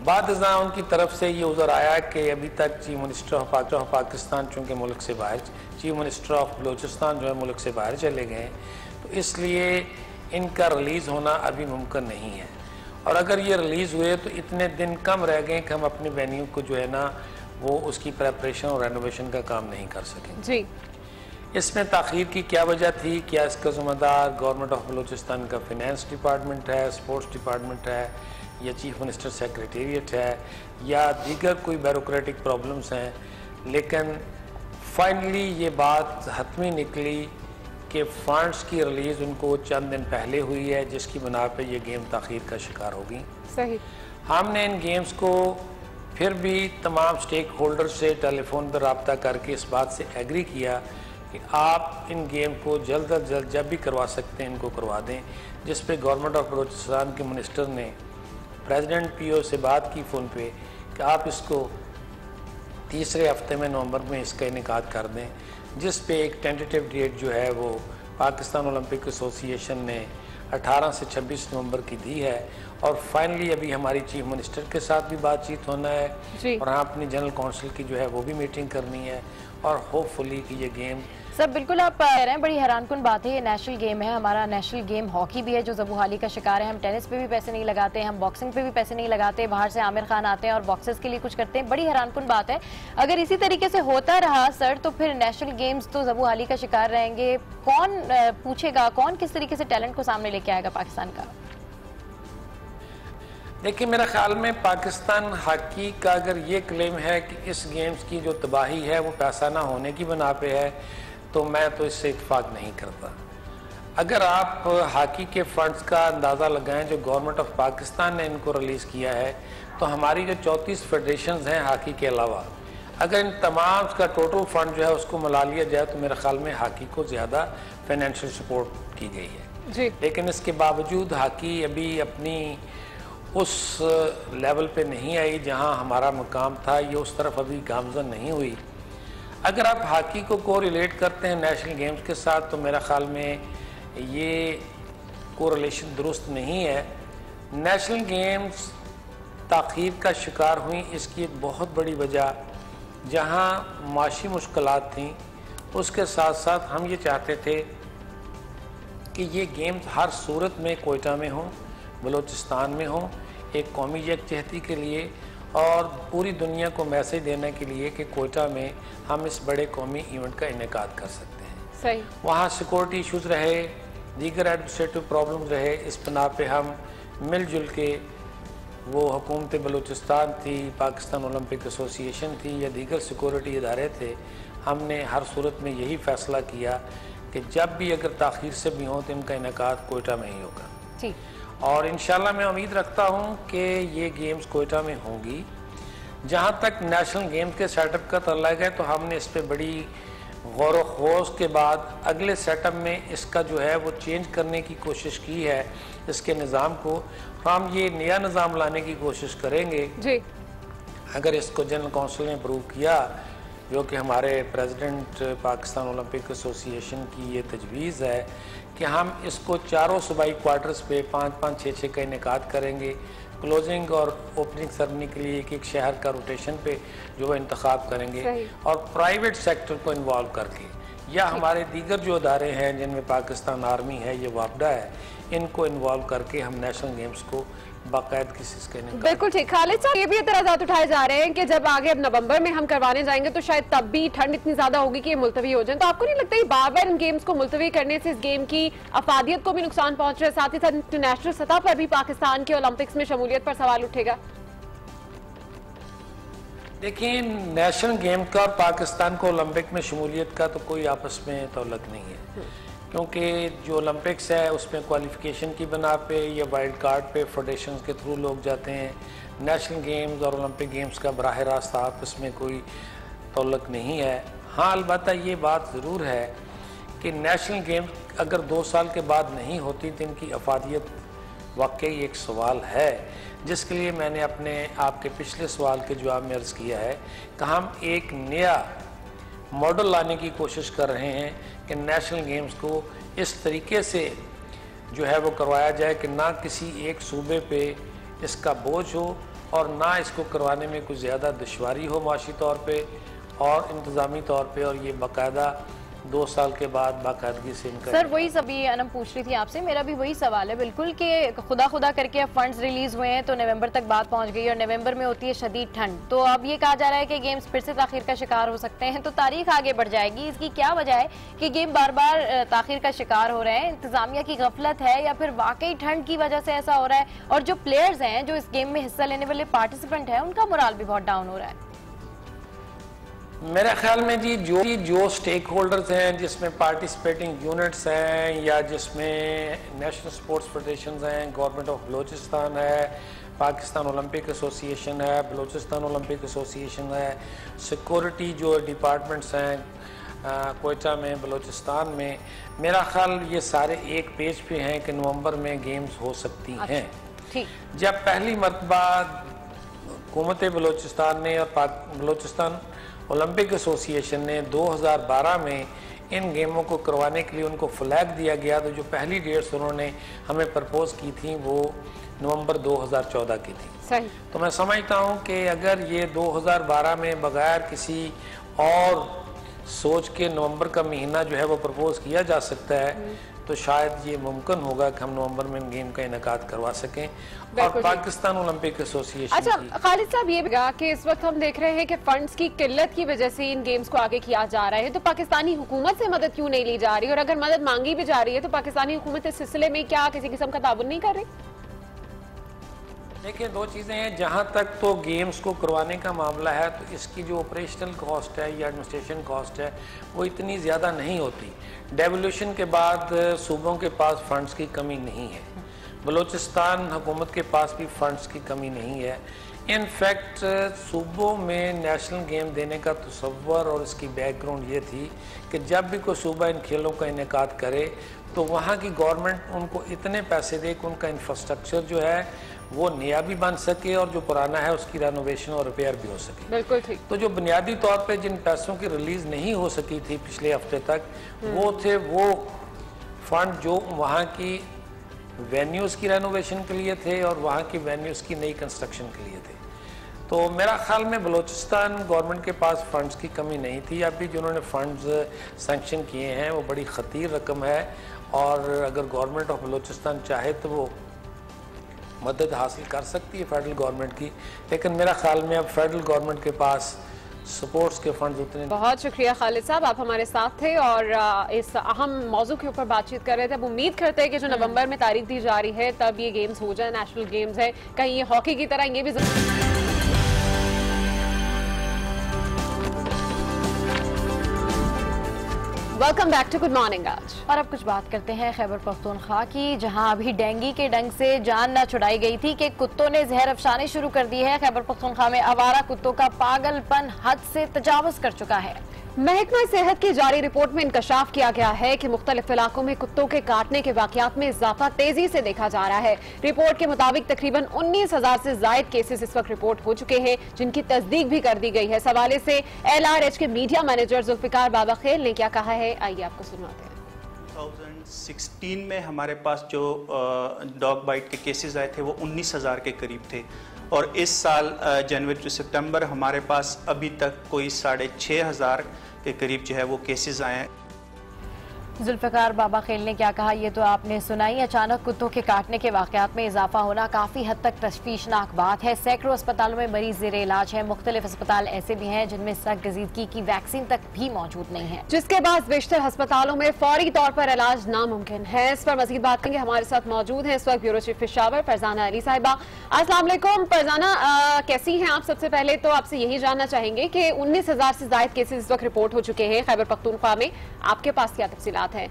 Speaker 15: बाद उनकी तरफ़ से ये उज़र आया कि अभी तक चीफ मिनिस्टर ऑफ़ पाक, पाकिस्तान चूँकि मुल्क से बाहर चीफ मिनिस्टर ऑफ़ बलोचिस्तान जो है मुल्क से बाहर चले गए तो इसलिए इनका रिलीज़ होना अभी मुमकिन नहीं है। और अगर ये रिलीज़ हुए तो इतने दिन कम रह गए कि हम अपने वेन्यू को जो है ना वो उसकी प्रेपरेशन और रेनोवेशन का काम नहीं कर सकें।
Speaker 2: जी।
Speaker 15: इसमें तखीर की क्या वजह थी? क्या इसका ज़िम्मेदार गवर्नमेंट ऑफ़ बलूचिस्तान का फिनेंस डिपार्टमेंट है स्पोर्ट्स डिपार्टमेंट है या चीफ मिनिस्टर सेक्रेटेरिएट है या दीगर कोई बैरोक्रेटिक प्रॉब्लम्स हैं? लेकिन फाइनली ये बात हतमी निकली कि फ़ंड्स की रिलीज़ उनको चंद दिन पहले हुई है जिसकी बना पर यह गेम तखीर का शिकार होगी
Speaker 2: सही।
Speaker 15: हमने इन गेम्स को फिर भी तमाम स्टेक होल्डर से टेलीफोन पर रबता करके इस बात से एग्री किया कि आप इन गेम को जल्द अज जल्द जब भी करवा सकते हैं, इनको करवा दें। जिस पे गवर्नमेंट ऑफ़ बलोचिस्तान के मिनिस्टर ने प्रेसिडेंट पीओ से बात की फ़ोन पे कि आप इसको तीसरे हफ़्ते में नवंबर में इसका इनका कर दें। जिस पे एक टेंटेटिव डेट जो है वो पाकिस्तान ओलंपिक एसोसिएशन ने 18 से 26 नवंबर की दी है। और फाइनली अभी हमारी चीफ मिनिस्टर के साथ भी बातचीत होना है। और हाँ अपनी जनरल काउंसिल की जो है वो भी मीटिंग करनी है। और होपफुली कि ये गेम
Speaker 1: सर, बिल्कुल आप कह रहे हैं, बड़ी हैरान कन बात है, ये नेशनल गेम है, हमारा नेशनल गेम हॉकी भी है, जो जबूहाली का शिकार है, हम टेनिस पे भी पैसे नहीं लगाते, हम बॉक्सिंग पे भी पैसे नहीं लगाते, बाहर से आमिर खान आते हैं और बॉक्सेस के लिए कुछ करते हैं, बड़ी हैरान कन बात है। अगर इसी तरीके से होता रहा, सर तो फिर नेशनल गेम्स तो जबूहाली का शिकार रहेंगे। कौन पूछेगा, कौन किस तरीके से टैलेंट को सामने लेके आएगा पाकिस्तान का?
Speaker 15: देखिए, मेरा ख्याल में पाकिस्तान हॉकी का अगर ये क्लेम है कि इस गेम्स की जो तबाही है, वो पैसा ना होने की बना पे है तो मैं तो इससे इतफाक नहीं करता। अगर आप हॉकी के फंड्स का अंदाज़ा लगाएँ जो गवर्नमेंट ऑफ़ पाकिस्तान ने इनको रिलीज़ किया है तो हमारी जो चौंतीस फेडरेशन हैं हॉकी के अलावा अगर इन तमाम का टोटल फंड जो है उसको मिला लिया जाए तो मेरे ख्याल में हॉकी को ज़्यादा फाइनेंशियल सपोर्ट की गई है। जी। लेकिन इसके बावजूद हॉकी अभी अपनी उस लेवल पे नहीं आई जहाँ हमारा मुकाम था ये उस तरफ़ अभी गामजन नहीं हुई। अगर आप हॉकी को को रिलेट करते हैं नेशनल गेम्स के साथ तो मेरा ख्याल में ये को रिलेशन दुरुस्त नहीं है। नेशनल गेम्स तखीर का शिकार हुई, इसकी एक बहुत बड़ी वजह, जहाँ माशी मुश्किल थी, उसके साथ साथ हम ये चाहते थे कि ये गेम्स हर सूरत में कोयटा में हों, बलूचिस्तान में हों, एक कौमी यकजहती के लिए और पूरी दुनिया को मैसेज देने के लिए कि कोयटा में हम इस बड़े कौमी इवेंट का इनका कर सकते हैं।
Speaker 2: सही।
Speaker 15: वहाँ सिक्योरिटी इशूज़ रहे दीगर एडमिनिस्ट्रेटिव प्रॉब्लम रहे इस बना पे हम मिलजुल के वो हुकूमत बलूचिस्तान थी पाकिस्तान ओलंपिक एसोसिएशन थी या दीगर सिक्योरिटी इदारे थे हमने हर सूरत में यही फैसला किया कि जब भी अगर तखीर से भी हों तो इनका इनका कोयटा में ही होगा। और इन मैं उम्मीद रखता हूँ कि ये गेम्स कोयटा में होंगी। जहाँ तक नेशनल गेम्स के सेटअप का तल्लक है तो हमने इस पर बड़ी गौर खोज के बाद अगले सेटअप में इसका जो है वो चेंज करने की कोशिश की है इसके निज़ाम को। तो हम ये नया निज़ाम लाने की कोशिश करेंगे।
Speaker 2: जी।
Speaker 15: अगर इसको जनरल काउंसिल ने अप्रूव किया जो कि हमारे प्रेसिडेंट पाकिस्तान ओलंपिक एसोसिएशन की ये तजवीज़ है कि हम इसको चारों सूबाई क्वार्टर्स पे पाँच पाँच छः छः का इनका करेंगे। क्लोजिंग और ओपनिंग सरमनी के लिए एक एक शहर का रोटेशन पे जो है इंतखब करेंगे और प्राइवेट सेक्टर को इन्वॉल्व करके। या हमारे दीगर जो अदारे हैं जिनमें पाकिस्तान आर्मी है या वापडा है इनको इन्वॉल्व करके हम नेशनल गेम्स को बाकायद किसी
Speaker 2: बिल्कुल ठीक। खालिद साहब ये भी एतराजात उठाए जा रहे हैं कि जब आगे अब नवंबर में हम करवाने जाएँगे तो शायद तब भी ठंड इतनी ज़्यादा होगी कि ये मुलतवी हो जाए। तो आपको नहीं लगता बार बार इन गेम्स को मुलतवी करने से इस गेम की अफादियत को भी नुकसान पहुँच रहा है? साथ ही साथ इंटरनेशनल सतह पर भी पाकिस्तान के ओलंपिक्स में शमूलियत पर सवाल उठेगा।
Speaker 15: देखिए नेशनल गेम का पाकिस्तान को ओलंपिक में शमूलियत का तो कोई आपस में तल्लक नहीं है। क्योंकि जो ओलंपिक्स है, उसमें क्वालिफिकेशन की बना पे या वाइल्ड कार्ड पे फेडरेशन के थ्रू लोग जाते हैं। नेशनल गेम्स और ओलंपिक गेम्स का बरह रास्त आपस में कोई तल्लक नहीं है। हाँ अलबत् ये बात ज़रूर है कि नेशनल गेम्स अगर दो साल के बाद नहीं होती तो इनकी अफादियत वाकई एक सवाल है, जिसके लिए मैंने अपने आपके पिछले सवाल के जवाब में अर्ज़ किया है कि हम एक नया मॉडल लाने की कोशिश कर रहे हैं कि नेशनल गेम्स को इस तरीके से जो है वो करवाया जाए कि ना किसी एक सूबे पे इसका बोझ हो और ना इसको करवाने में कुछ ज़्यादा दुशारी हो माशी तौर पे और इंतज़ामी तौर पे और ये बाकायदा दो साल के बाद बाकायदगी से इनका
Speaker 1: सर वही सभी अनम पूछ रही थी आपसे। मेरा भी वही सवाल है बिल्कुल कि खुदा खुदा करके अब फंड्स रिलीज़ हुए हैं तो नवंबर तक बात पहुँच गई और नवंबर में होती है शदीद ठंड। तो अब ये कहा जा रहा है कि गेम्स फिर से ताखिर का शिकार हो सकते हैं तो तारीख आगे बढ़ जाएगी। इसकी क्या वजह है कि गेम बार बार ताखिर का शिकार हो रहे हैं? इंतजामिया की गफलत है या फिर वाकई ठंड की वजह से ऐसा हो रहा है? और जो प्लेयर्स हैं जो इस गेम में हिस्सा लेने वाले पार्टिसिपेंट हैं उनका मुराल भी बहुत डाउन हो रहा है।
Speaker 15: मेरे ख्याल में जी जो जो स्टेक होल्डर्स हैं जिसमें पार्टिसिपेटिंग यूनिट्स हैं या जिसमें नेशनल स्पोर्ट्स फेडरेशन हैं गवर्नमेंट ऑफ़ बलोचिस्तान है पाकिस्तान ओलंपिक एसोसिएशन है बलोचिस्तान ओलंपिक एसोसिएशन है सिक्योरिटी जो डिपार्टमेंट्स हैं कोयटा में बलोचिस्तान में मेरा ख्याल ये सारे एक पेज पे हैं कि नवंबर में गेम्स हो सकती अच्छा, हैं। जब पहली मरतबा हुकूमत बलोचिस्तान ने और बलोचिस्तान ओलंपिक एसोसिएशन ने 2012 में इन गेमों को करवाने के लिए उनको फ्लैग दिया गया। तो जो पहली डेट्स उन्होंने हमें प्रपोज की थी वो नवंबर 2014 की थी।
Speaker 2: सही।
Speaker 15: तो मैं समझता हूँ कि अगर ये 2012 में बगैर किसी और सोच के नवंबर का महीना जो है वो प्रपोज किया जा सकता है तो शायद ये मुमकिन होगा कि हम नवंबर में गेम का इनका करवा सकें और पाकिस्तान ओलंपिक एसोसिएशन
Speaker 2: अच्छा खालिद साहब ये कि इस वक्त हम देख रहे हैं कि फंड्स की किल्लत की वजह से इन गेम्स को आगे किया जा रहा है तो पाकिस्तानी हुकूमत से मदद क्यों नहीं ली जा रही? और अगर मदद मांगी भी जा रही है तो पाकिस्तानी हुकूमत इस सिलसिले में क्या किसी किस्म का ताउन नहीं कर रही?
Speaker 15: देखिए दो चीज़ें हैं। जहाँ तक तो गेम्स को करवाने का मामला है तो इसकी जो ऑपरेशनल कॉस्ट है या एडमिनिस्ट्रेशन कॉस्ट है वो इतनी ज़्यादा नहीं होती। डेवोल्यूशन के बाद, सूबों के पास फंड्स की कमी नहीं है। बलूचिस्तान हुकूमत के पास भी फंड्स की कमी नहीं है। इनफैक्ट सूबों में नेशनल गेम देने का तस्वर और इसकी बैकग्राउंड ये थी कि जब भी कोई सूबा इन खेलों का इनका करे तो वहाँ की गवर्नमेंट उनको इतने पैसे दे कि उनका इंफ्रास्ट्रक्चर जो है वो नया भी बन सके और जो पुराना है उसकी रेनोवेशन और रिपेयर भी हो सके।
Speaker 2: बिल्कुल ठीक।
Speaker 15: तो जो बुनियादी तौर पे जिन पैसों की रिलीज़ नहीं हो सकी थी पिछले हफ़्ते तक वो हम्म। थे वो फंड जो वहाँ की वेन्यूज़ की रेनोवेशन के लिए थे और वहाँ की वेन्यूज़ की नई कंस्ट्रक्शन के लिए थे। तो मेरा ख्याल में बलूचिस्तान गवर्नमेंट के पास फंड्स की कमी नहीं थी। अभी जिन्होंने फंड्स सेंक्शन किए हैं वो बड़ी ख़तीर रकम है और अगर गवर्नमेंट ऑफ़ बलूचिस्तान चाहे तो वो मदद हासिल कर सकती है फेडरल गवर्नमेंट की। लेकिन मेरा ख्याल में अब फेडरल गवर्नमेंट के पास सपोर्ट्स के फंड उतने
Speaker 2: बहुत शुक्रिया खालिद साहब आप हमारे साथ थे और इस अहम मौजू के ऊपर बातचीत कर रहे थे। अब उम्मीद करते हैं कि जो हम्म। नवंबर में तारीख दी जा रही है तब ये गेम्स हो जाए नेशनल गेम्स है। कहीं ये हॉकी की तरह ये भी welcome back to good morning Aaj
Speaker 1: और अब कुछ बात करते हैं खैबर पख्तूनख्वा की, जहाँ अभी डेंगू के डंग से जान न छुड़ाई गई थी कि कुत्तों ने जहर अफसाने शुरू कर दी है। खैबर पख्तूनख्वा में आवारा कुत्तों का पागलपन हद से तजावज कर चुका है।
Speaker 2: महकमा सेहत की जारी रिपोर्ट में इंकशाफ किया गया है कि मुख्तलिफ़ इलाकों में कुत्तों के काटने के वाकत में इजाफा तेज़ी से देखा जा रहा है। रिपोर्ट के मुताबिक तकरीबन उन्नीस हज़ार से जायद केसेस इस वक्त रिपोर्ट हो चुके हैं, जिनकी तस्दीक भी कर दी गई है। सवाले से एल आर एच के media manager Zulfiqar Babakhel ने क्या कहा है? आइए आपको सुनाते हैं।
Speaker 16: 2016 में हमारे पास जो डॉग बाइट के केसेस आए थे, वो उन्नीस हज़ार के करीब थे। और इस साल जनवरी टू सितंबर हमारे पास अभी तक कोई साढ़े छः हज़ार के करीब जो है वो केसेस आए हैं।
Speaker 1: जुल्फ़ार बाबा खेल ने क्या कहा? ये तो आपने सुनाई। अचानक कुत्तों के काटने के वाकत में इजाफा होना काफ़ी हद तक तशवीशनाक बात है। सैकड़ों अस्पतालों में मरीज़ जेर इलाज है। मुख्तलिफ़ अस्पताल ऐसे भी हैं जिनमें सख्त गजीदगी की वैक्सीन तक भी मौजूद नहीं है।
Speaker 2: जिसके बाद बेशतर अस्पतालों में फौरी तौर पर इलाज नामुमकिन है। इस पर मजीद बात करेंगे। हमारे साथ मौजूद है इस वक्त ब्यूरो चीफ फिशावर फरजाना अली साहिबा। असलम फरजाना कैसी हैं आप? सबसे पहले तो आपसे यही जानना चाहेंगे कि उन्नीस हज़ार से जायद केसेज इस वक्त रिपोर्ट हो चुके हैं खैबर पख्तूनख्वा में। आपके पास क्या तफसीत हैं।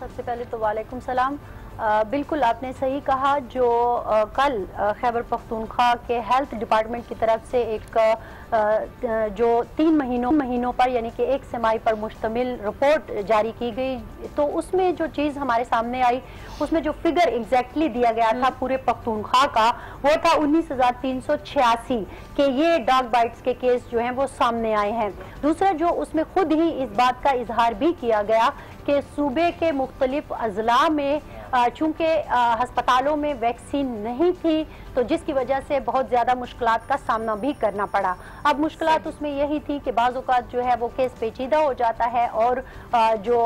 Speaker 17: सबसे पहले तो वालेकुम सलाम। आ, बिल्कुल आपने सही कहा जो आ, कल खैबर पख्तूनख्वा के हेल्थ डिपार्टमेंट की तरफ़ से एक आ, जो तीन महीनों महीनों पर यानी कि एक समाई पर मुश्तमिल रिपोर्ट जारी की गई तो उसमें जो चीज़ हमारे सामने आई उसमें जो फिगर एग्जैक्टली दिया गया था हम्म। पूरे पख्तूनख्वा का वो था उन्नीस हज़ार तीन सौ छियासी के ये डॉग बाइट्स के केस जो हैं वो सामने आए हैं दूसरा जो उसमें खुद ही इस बात का इजहार भी किया गया कि सूबे के मुख्तलिफ़ अजला में चूँकि हस्पतालों में वैक्सीन नहीं थी तो जिसकी वजह से बहुत ज़्यादा मुश्किल का सामना भी करना पड़ा। अब मुश्किल उसमें यही थी कि बाज़ात जो है वो केस पेचीदा हो जाता है और जो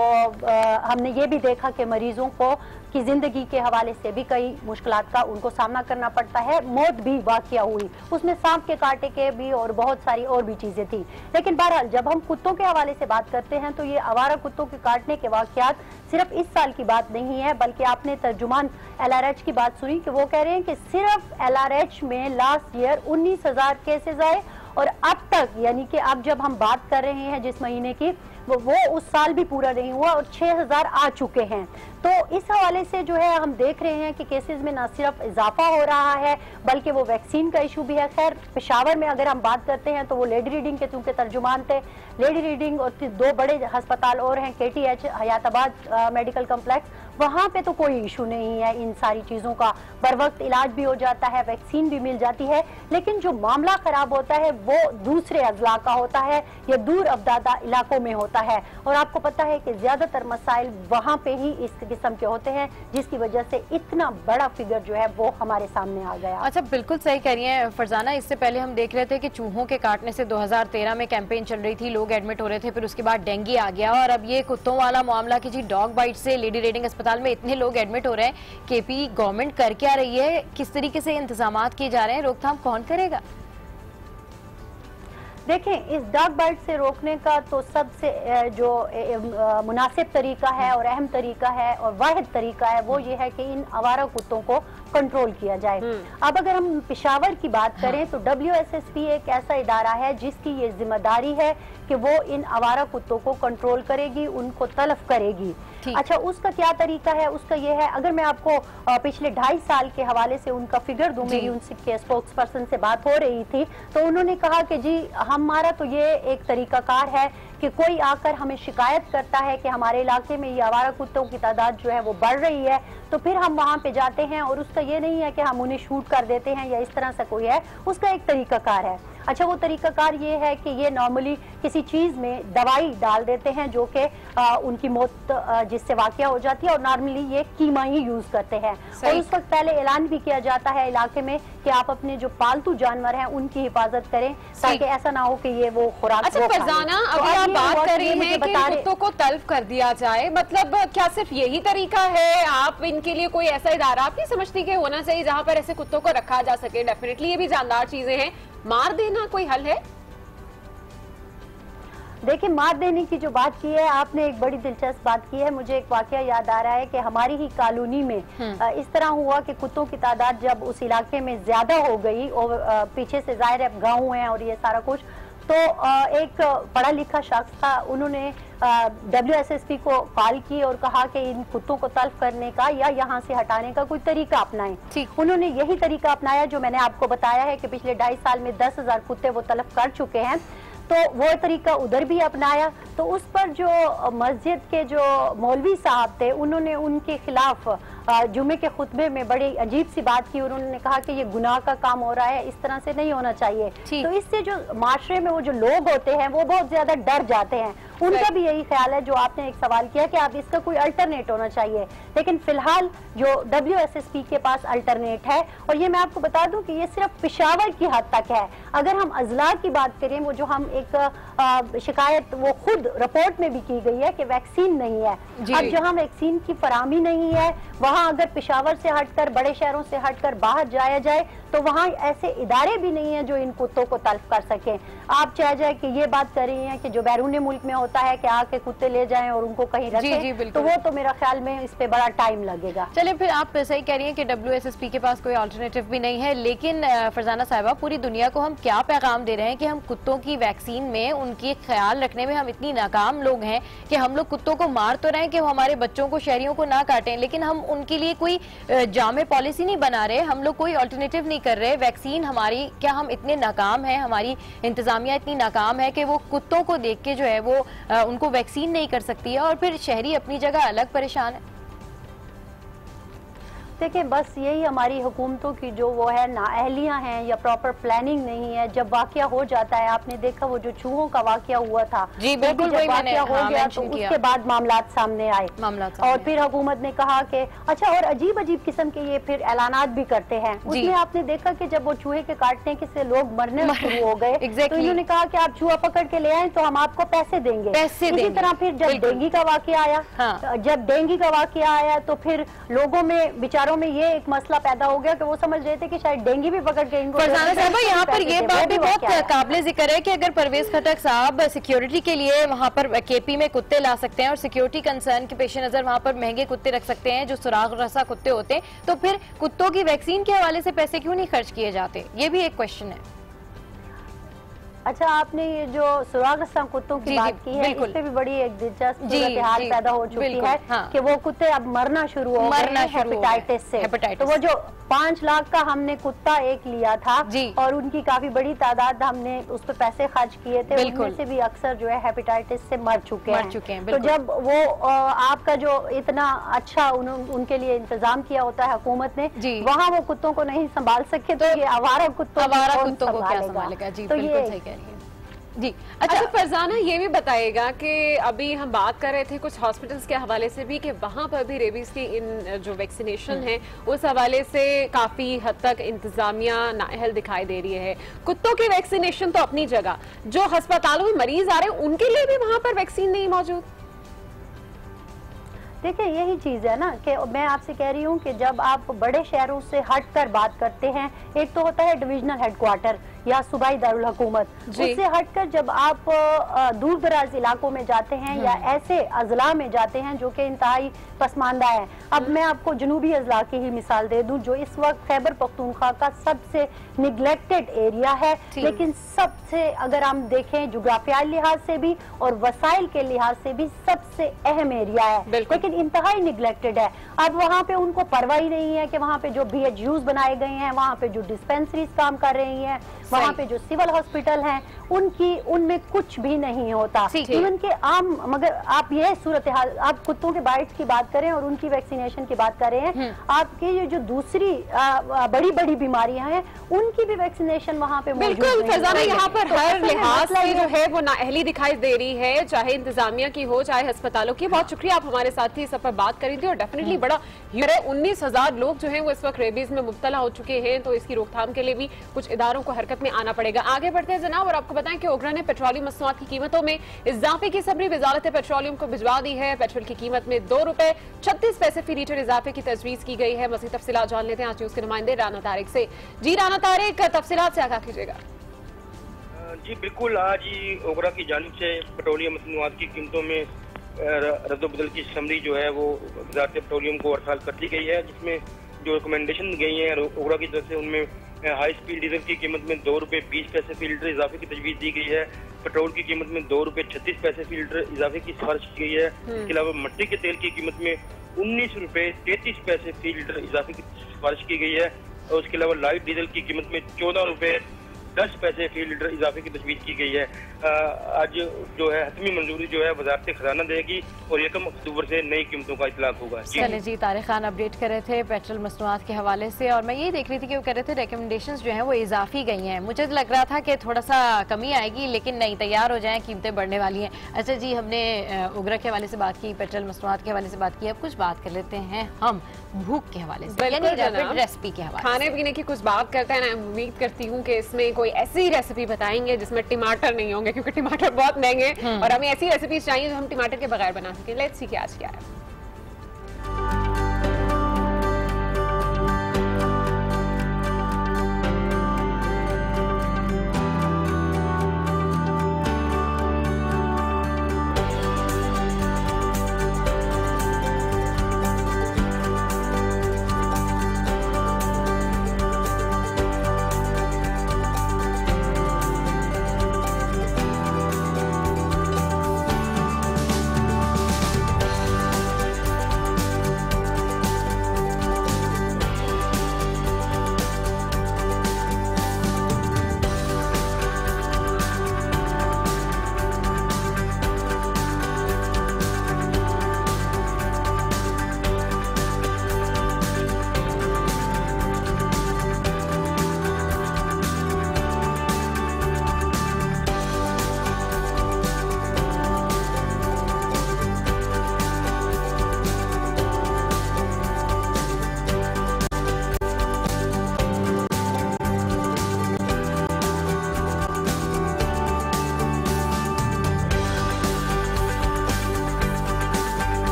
Speaker 17: हमने ये भी देखा कि मरीजों को की ज़िंदगी के हवाले से भी कई मुश्किल का उनको सामना करना पड़ता है। मौत भी वाकिया हुई। उसमें सांप के कांटे के भी और बहुत सारी और भी चीज़ें थी। लेकिन बहरहाल, जब हम कुत्तों के हवाले से बात करते हैं तो ये आवारा कुत्तों के काटने के वाकत सिर्फ़ इस साल की बात नहीं है, बल्कि आपने तर्जुमान एल की बात सुनी कि वो कह रहे हैं कि सिर्फ़ एलआरएच में लास्ट ईयर उन्नीस हज़ार केसेज आए और अब तक यानी कि अब जब हम बात कर रहे हैं जिस महीने की वो, वो उस साल भी पूरा नहीं हुआ और 6000 आ चुके हैं। तो इस हवाले से जो है हम देख रहे हैं कि केसेस में न सिर्फ़ इजाफा हो रहा है बल्कि वो वैक्सीन का इशू भी है। खैर पेशावर में अगर हम बात करते हैं तो वो लेडी रीडिंग के चूँकि तर्जुमान थे। लेडी रीडिंग और दो बड़े अस्पताल और हैं K T H Hayatabad medical complex वहाँ पे तो कोई इशू नहीं है। इन सारी चीज़ों का बर वक्त इलाज भी हो जाता है, वैक्सीन भी मिल जाती है, लेकिन जो मामला खराब होता है, वो दूसरे अजला का होता है या दूर अवदादा इलाकों में होता है। और आपको पता है कि ज़्यादातर मसाइल वहाँ पे ही इस किस्म के होते हैं, जिसकी वजह से इतना बड़ा फिगर जो है, वो हमारे सामने आ गया।
Speaker 1: अच्छा बिल्कुल सही कह रही है फरजाना। इससे पहले हम देख रहे थे कि चूहों के काटने से 2013 में कैंपेन चल रही थी, लोग एडमिट हो रहे थे, फिर उसके बाद डेंगू आ गया। और अब ये कुत्तों वाला मामला की जी, डॉग बाइट से लेडी रेडिंग अस्पताल में इतने लोग एडमिट हो रहे हैं केपी गवर्नमेंट कर क्या रही है, किस तरीके से इंतज़ाम किए जा रहे हैं, रोकथाम कौन करेगा?
Speaker 17: देखें इस डॉग बाइट से रोकने का तो सबसे जो मुनासिब तरीका है और अहम तरीका है और वाद तरीका है, वो ये है कि इन आवारा कुत्तों को कंट्रोल किया जाए। हम्म। अब अगर हम पिशावर की बात हाँ। करें तो डब्ल्यू एस एस पी एक ऐसा इदारा है जिसकी ये ज़िम्मेदारी है कि वो इन आवारा कुत्तों को कंट्रोल करेगी उनको तलफ करेगी। अच्छा उसका क्या तरीका है? उसका ये है अगर मैं आपको पिछले ढाई साल के हवाले से उनका फिगर दूँ मेरी उनसे स्पोक्स पर्सन से बात हो रही थी तो उन्होंने कहा कि जी हमारा तो ये एक तरीकाकार है कि कोई आकर हमें शिकायत करता है कि हमारे इलाके में ये आवारा कुत्तों की तादाद जो है वो बढ़ रही है तो फिर हम वहाँ पे जाते हैं और उसका ये नहीं है कि हम उन्हें शूट कर देते हैं या इस तरह से कोई है, उसका एक तरीकाकार है। अच्छा वो तरीकाकार ये है कि ये नॉर्मली किसी चीज़ में दवाई डाल देते हैं जो कि उनकी मौत जिससे वाक़ हो जाती है और नॉर्मली ये कीमा ही यूज़ करते हैं। और उस वक्त पहले ऐलान भी किया जाता है इलाके में कि आप अपने जो पालतू जानवर हैं उनकी हिफाजत करें ताकि ऐसा ना हो कि ये वो खुराक
Speaker 2: अच्छा फरजाना तो अभी आप बात कर रही हैं कि कुत्तों को तल्फ कर दिया जाए। मतलब क्या सिर्फ़ यही तरीका है? आप इनके लिए कोई ऐसा इदारा आप नहीं समझती कि होना चाहिए जहाँ पर ऐसे कुत्तों को रखा जा सके। डेफिनेटली ये भी जानदार चीज़ें हैं। मार देना कोई हल है
Speaker 17: देखिए मार देने की जो बात की है आपने एक बड़ी दिलचस्प बात की है मुझे एक वाक्य याद आ रहा है कि हमारी ही कॉलोनी में हम्म। इस तरह हुआ कि कुत्तों की तादाद जब उस इलाके में ज़्यादा हो गई और पीछे से ज़ाहिर है गाँव है और ये सारा कुछ तो एक पढ़ा लिखा शख्स था उन्होंने डब्ल्यू एस एस पी को कॉल की और कहा कि इन कुत्तों को तल्फ करने का या यहाँ से हटाने का कोई तरीका अपनाएँ। उन्होंने यही तरीका अपनाया जो मैंने आपको बताया है कि पिछले ढाई साल में दस हज़ार कुत्ते वो तल्फ कर चुके हैं। तो वो तरीका उधर भी अपनाया। तो उस पर जो मस्जिद के जो मौलवी साहब थे उन्होंने उनके खिलाफ जुमे के खुतबे में बड़ी अजीब सी बात की उन्होंने कहा कि ये गुनाह का काम हो रहा है इस तरह से नहीं होना चाहिए। तो इससे जो माशरे में वो जो लोग होते हैं वो बहुत ज़्यादा डर जाते हैं। उनका भी यही ख्याल है जो आपने एक सवाल किया कि आप इसका कोई अल्टरनेट होना चाहिए। लेकिन फ़िलहाल जो डब्ल्यू एस एस पी के पास अल्टरनेट है और ये मैं आपको बता दूँ कि ये सिर्फ़ पिशावर की हद तक है। अगर हम अजला की बात करें वो जो हम एक आ, शिकायत वो खुद रिपोर्ट में भी की गई है कि वैक्सीन नहीं है। अब जहाँ वैक्सीन की फरामी नहीं है वहाँ अगर पिशावर से हटकर बड़े शहरों से हटकर बाहर जाया जाए तो वहाँ ऐसे इदारे भी नहीं है जो इन कुत्तों को तल्फ कर सके। आप चाहे जाए कि ये बात कर रही हैं कि जो बैरून मुल्क में होता है कि आके कुत्ते ले जाएँ और उनको कहीं रखें तो वो तो मेरा ख्याल में इस पे बड़ा टाइम लगेगा।
Speaker 1: चलिए फिर आप सही कह रही हैं कि डब्ल्यू के पास कोई अल्टरनेटिव भी नहीं है लेकिन फरजाना साहिबा पूरी दुनिया को हम क्या पैगाम दे रहे हैं कि हम कुत्तों की वैक्सीन में उनकी ख्याल रखने में हम इतनी नाकाम लोग हैं कि हम लोग कुत्तों को मार तो रहे हैं कि हमारे बच्चों को शहरियों को ना काटें लेकिन हम उनके लिए कोई जामे पॉलिसी नहीं बना रहे हम लोग कोई ऑल्टरनेटिव नहीं कर रहे वैक्सीन हमारी, क्या हम इतने नाकाम हैं? हमारी इंतजामिया इतनी नाकाम है कि वो कुत्तों को देख के जो है वो उनको वैक्सीन नहीं कर सकती है और फिर शहरी अपनी जगह अलग परेशान है।
Speaker 17: देखिए बस यही हमारी हुकूमतों की जो वो है नाअहलियाँ हैं या प्रॉपर प्लानिंग नहीं है जब वाकया हो जाता है आपने देखा वो जो चूहों का वाकया हुआ था
Speaker 1: जी, बिल्कुल
Speaker 17: जब वाकया हो
Speaker 1: हाँ,
Speaker 17: गया तो। उसके बाद मामला सामने आए
Speaker 1: मामला
Speaker 17: और फिर हुकूमत ने कहा कि अच्छा और अजीब अजीब किस्म के ये फिर ऐलानात भी करते हैं। उसमें आपने देखा कि जब वो चूहे के काटने के से लोग मरने शुरू हो गए तो इन्होंने कहा कि आप चूहा पकड़ के ले आए तो हम आपको पैसे देंगे
Speaker 1: पैसे
Speaker 17: इसी तरह फिर जब। डेंगी का वाकया आया
Speaker 1: हाँ।
Speaker 17: जब डेंगी का वाकया आया तो फिर लोगों में विचारों में ये एक मसला पैदा हो गया कि वो समझ रहे थे कि शायद डेंगी भी पकड़ के इनको
Speaker 1: फरजाना साहब यहाँ पर ये बात भी बहुत काबिल ज़िक्र है कि अगर परवेज खटक साहब सिक्योरिटी के लिए वहाँ पर केपी में कुत्ते ला सकते हैं और सिक्योरिटी कंसर्न के पेश नज़र वहाँ पर महँगे कुत्ते रख सकते हैं जो सुराग रसा कुत्ते होते हैं तो फिर कुत्तों की वैक्सीन के हवाले से पैसे क्यों नहीं खर्च किए जाते? ये भी एक क्वेश्चन है।
Speaker 17: अच्छा आपने ये जो सुराग रस्सा कुत्तों की बात की है
Speaker 1: बिल्कुल।
Speaker 17: इस पे भी बड़ी एक दिलचस्प हाल पैदा हो चुकी है
Speaker 1: हाँ।
Speaker 17: कि वो कुत्ते अब मरना शुरू हो गए
Speaker 1: मरना
Speaker 17: हेपेटाइटिस से तो वो जो पाँच लाख का हमने कुत्ता एक लिया था और उनकी काफ़ी बड़ी तादाद हमने उस पर पैसे खर्च किए थे। उनमें से भी अक्सर जो है हेपेटाइटिस से मर चुके
Speaker 1: मर
Speaker 17: हैं
Speaker 1: चुके हैं,
Speaker 17: तो जब वो आपका जो इतना अच्छा उनके लिए इंतज़ाम किया होता है हुकूमत ने वहाँ वो कुत्तों को नहीं संभाल सके तो ये आवारा कुत्तों को
Speaker 1: क्या
Speaker 17: संभालेगा?
Speaker 1: जी
Speaker 17: तो ये
Speaker 1: जी।
Speaker 2: अच्छा फरजाना ये भी बताएगा कि अभी हम बात कर रहे थे कुछ हॉस्पिटल्स के हवाले से भी कि वहाँ पर भी रेबीज की इन जो वैक्सीनेशन है उस हवाले से काफ़ी हद तक इंतजामिया नाअहल दिखाई दे रही है। कुत्तों की वैक्सीनेशन तो अपनी जगह जो हस्पतालों में मरीज़ आ रहे हैं उनके लिए भी वहाँ पर वैक्सीन नहीं मौजूद।
Speaker 17: देखिए यही चीज़ है ना कि मैं आपसे कह रही हूँ कि जब आप बड़े शहरों से हटकर बात करते हैं एक तो होता है डिविजनल हेडक्वार्टर या सूबाई दारुल हुकूमत।
Speaker 2: जी।
Speaker 17: उससे हटकर जब आप दूर दराज इलाकों में जाते हैं या ऐसे अजला में जाते हैं जो कि इंतहाई पसमानदा है। अब मैं आपको जनूबी अजला की ही मिसाल दे दूँ जो इस वक्त खैबर पख्तूनख्वा का सबसे निगलेक्टेड एरिया है। लेकिन सबसे अगर हम देखें जोग्राफियाई लिहाज से भी और वसाइल के लिहाज से भी सबसे अहम एरिया है। लेकिन इंतहाई निगलेक्टेड है। अब वहाँ पे उनको परवाह ही नहीं है कि वहाँ पे जो बी बनाए गए हैं वहाँ पे जो डिस्पेंसरीज काम कर रही हैं वहाँ पे जो सिविल हॉस्पिटल हैं उनकी उनमें कुछ भी नहीं होता। इवन के आम मगर आप यह सूरत हाल आप कुत्तों के बाइट्स की बात करें और उनकी वैक्सीनेशन की बात कर रहे हैं आपके ये जो दूसरी आ, आ, बड़ी बड़ी बीमारियाँ हैं उनकी भी वैक्सीनेशन वहाँ पे
Speaker 2: बिल्कुल फरजाना
Speaker 17: है।
Speaker 2: यहाँ पर
Speaker 17: तो
Speaker 2: हर लिहाज से जो है वो नाअहली दिखाई दे रही है चाहे इंतजामिया की हो चाहे अस्पतालों की। बहुत शुक्रिया आप हमारे साथ ही इस पर बात करी थी और डेफिनेटली बड़ा यूर उन्नीस हज़ार लोग जो है वो इस वक्त रेबीज में मुब्तला हो चुके हैं तो इसकी रोकथाम के लिए भी कुछ इदारों को हरकत में आना पड़ेगा। आगे बढ़ते हैं जनाब और आपको बताएँ कि ओगरा ने पेट्रोलियम मसनूआत की कीमतों में इजाफे की सबरी। वजारत पेट्रोलियम को भिजवा दी है। पेट्रोल की कीमत में दो रुपए छत्तीस पैसे फ़ी लीटर इजाफे की तजवीज की गई है। मजीद तफसीत जान लेते हैं आज न्यूज़ के नुमाइंदे राना तारिक से। जी राना तारिक तफसीत से आगा कीजिएगा।
Speaker 18: जी, बिल्कुल, आज ही ओगरा की जानब से पेट्रोलियम मसनूआत की कीमतों में रद्दबदल की समरी जो है वो वजारत पेट्रोलियम को अरसाल कर दी गई है, जिसमें जो रिकमेंडेशन गई हैं ओगरा की तरफ़ से उनमें हाई स्पीड डीजल की कीमत में दो रुपये बीस पैसे फ़ी लीटर इजाफे की तजवीज़ दी गई है। पेट्रोल की कीमत में दो रुपये छत्तीस पैसे फ़ी लीटर इजाफे की सिफारिश की गई है। इसके अलावा मट्टी के तेल की कीमत में उन्नीस रुपये तैतीस पैसे फ़ी लीटर इजाफे की सिफारिश की गई है। और उसके अलावा लाइट डीजल की कीमत में चौदह रुपये दस पैसे फ़ी लीटर इजाफे की तजवीज़ की गई है। आज जो है हतमी मंजूरी जो है वजारत खजाना देगी और यकम अक्टूबर से नई कीमतों का इतलाक होगा।
Speaker 1: चले जी तारिक खान अपडेट कर रहे थे पेट्रोल मसनूआत के हवाले से और मैं ये देख रही थी कि वो कह रहे थे रिकमेंडेशन जो है वो इजाफी गई हैं। मुझे तो लग रहा था कि थोड़ा सा कमी आएगी लेकिन नहीं तैयार हो जाए कीमतें बढ़ने वाली हैं। अच्छा जी हमने उगरा के हवाले से बात की पेट्रोल मसनूआत के हवाले से बात की। अब कुछ बात कर लेते हैं हम भूख के हवाले से रेसिपी के हवाले
Speaker 2: खाने पीने की कुछ बात करते हैं उम्मीद करती हूँ कि इसमें कोई ऐसी रेसिपी बताएँगे जिसमें टमाटर नहीं होंगे क्योंकि टमाटर बहुत महँगे और हमें ऐसी रेसिपीज़ चाहिए जो हम टमाटर के बगैर बना सकें। लेट्स सी क्या आज क्या है।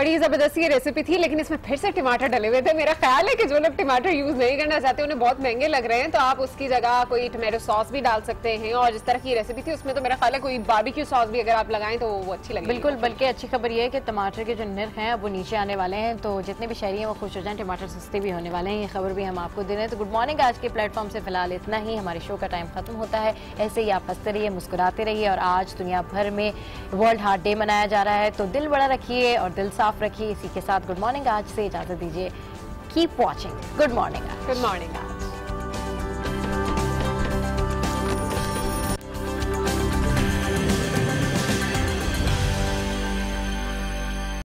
Speaker 2: बड़ी ज़बरदस्त रेसिपी थी, लेकिन इसमें फिर से टमाटर डले हुए थे। मेरा ख्याल है कि जो लोग टमाटर यूज़ नहीं करना चाहते, उन्हें बहुत महँगे लग रहे हैं तो आप उसकी जगह कोई टमाटो सॉस भी डाल सकते हैं। और जिस तरह की रेसिपी थी, उसमें तो मेरा ख्याल है कोई बारबेक्यू सॉस भी अगर आप लगाएँ तो वो अच्छी लगे
Speaker 1: बिल्कुल, बल्कि अच्छी खबर ये है कि टमाटर के जो निर्ख हैं वो नीचे आने वाले हैं तो जितने भी शहरी हैं, वो खुश हो जाएँ, टमाटर सस्ते भी होने वाले हैं। ये खबर भी हम आपको दे रहे हैं। तो गुड मॉर्निंग आज के प्लेटफॉर्म से फ़िलहाल इतना ही। हमारे शो का टाइम खत्म होता है। ऐसे ही आप हँसते रहिए, मुस्कुराते रहिए, और आज दुनिया भर में वर्ल्ड हार्ट डे मनाया जा रहा है। तो दिल बड़ा रखिए और दिल साफ़ रखिए। इसी के साथ गुड मॉर्निंग। आज से इजाज़त दीजिए। Keep watching good morning
Speaker 2: good morning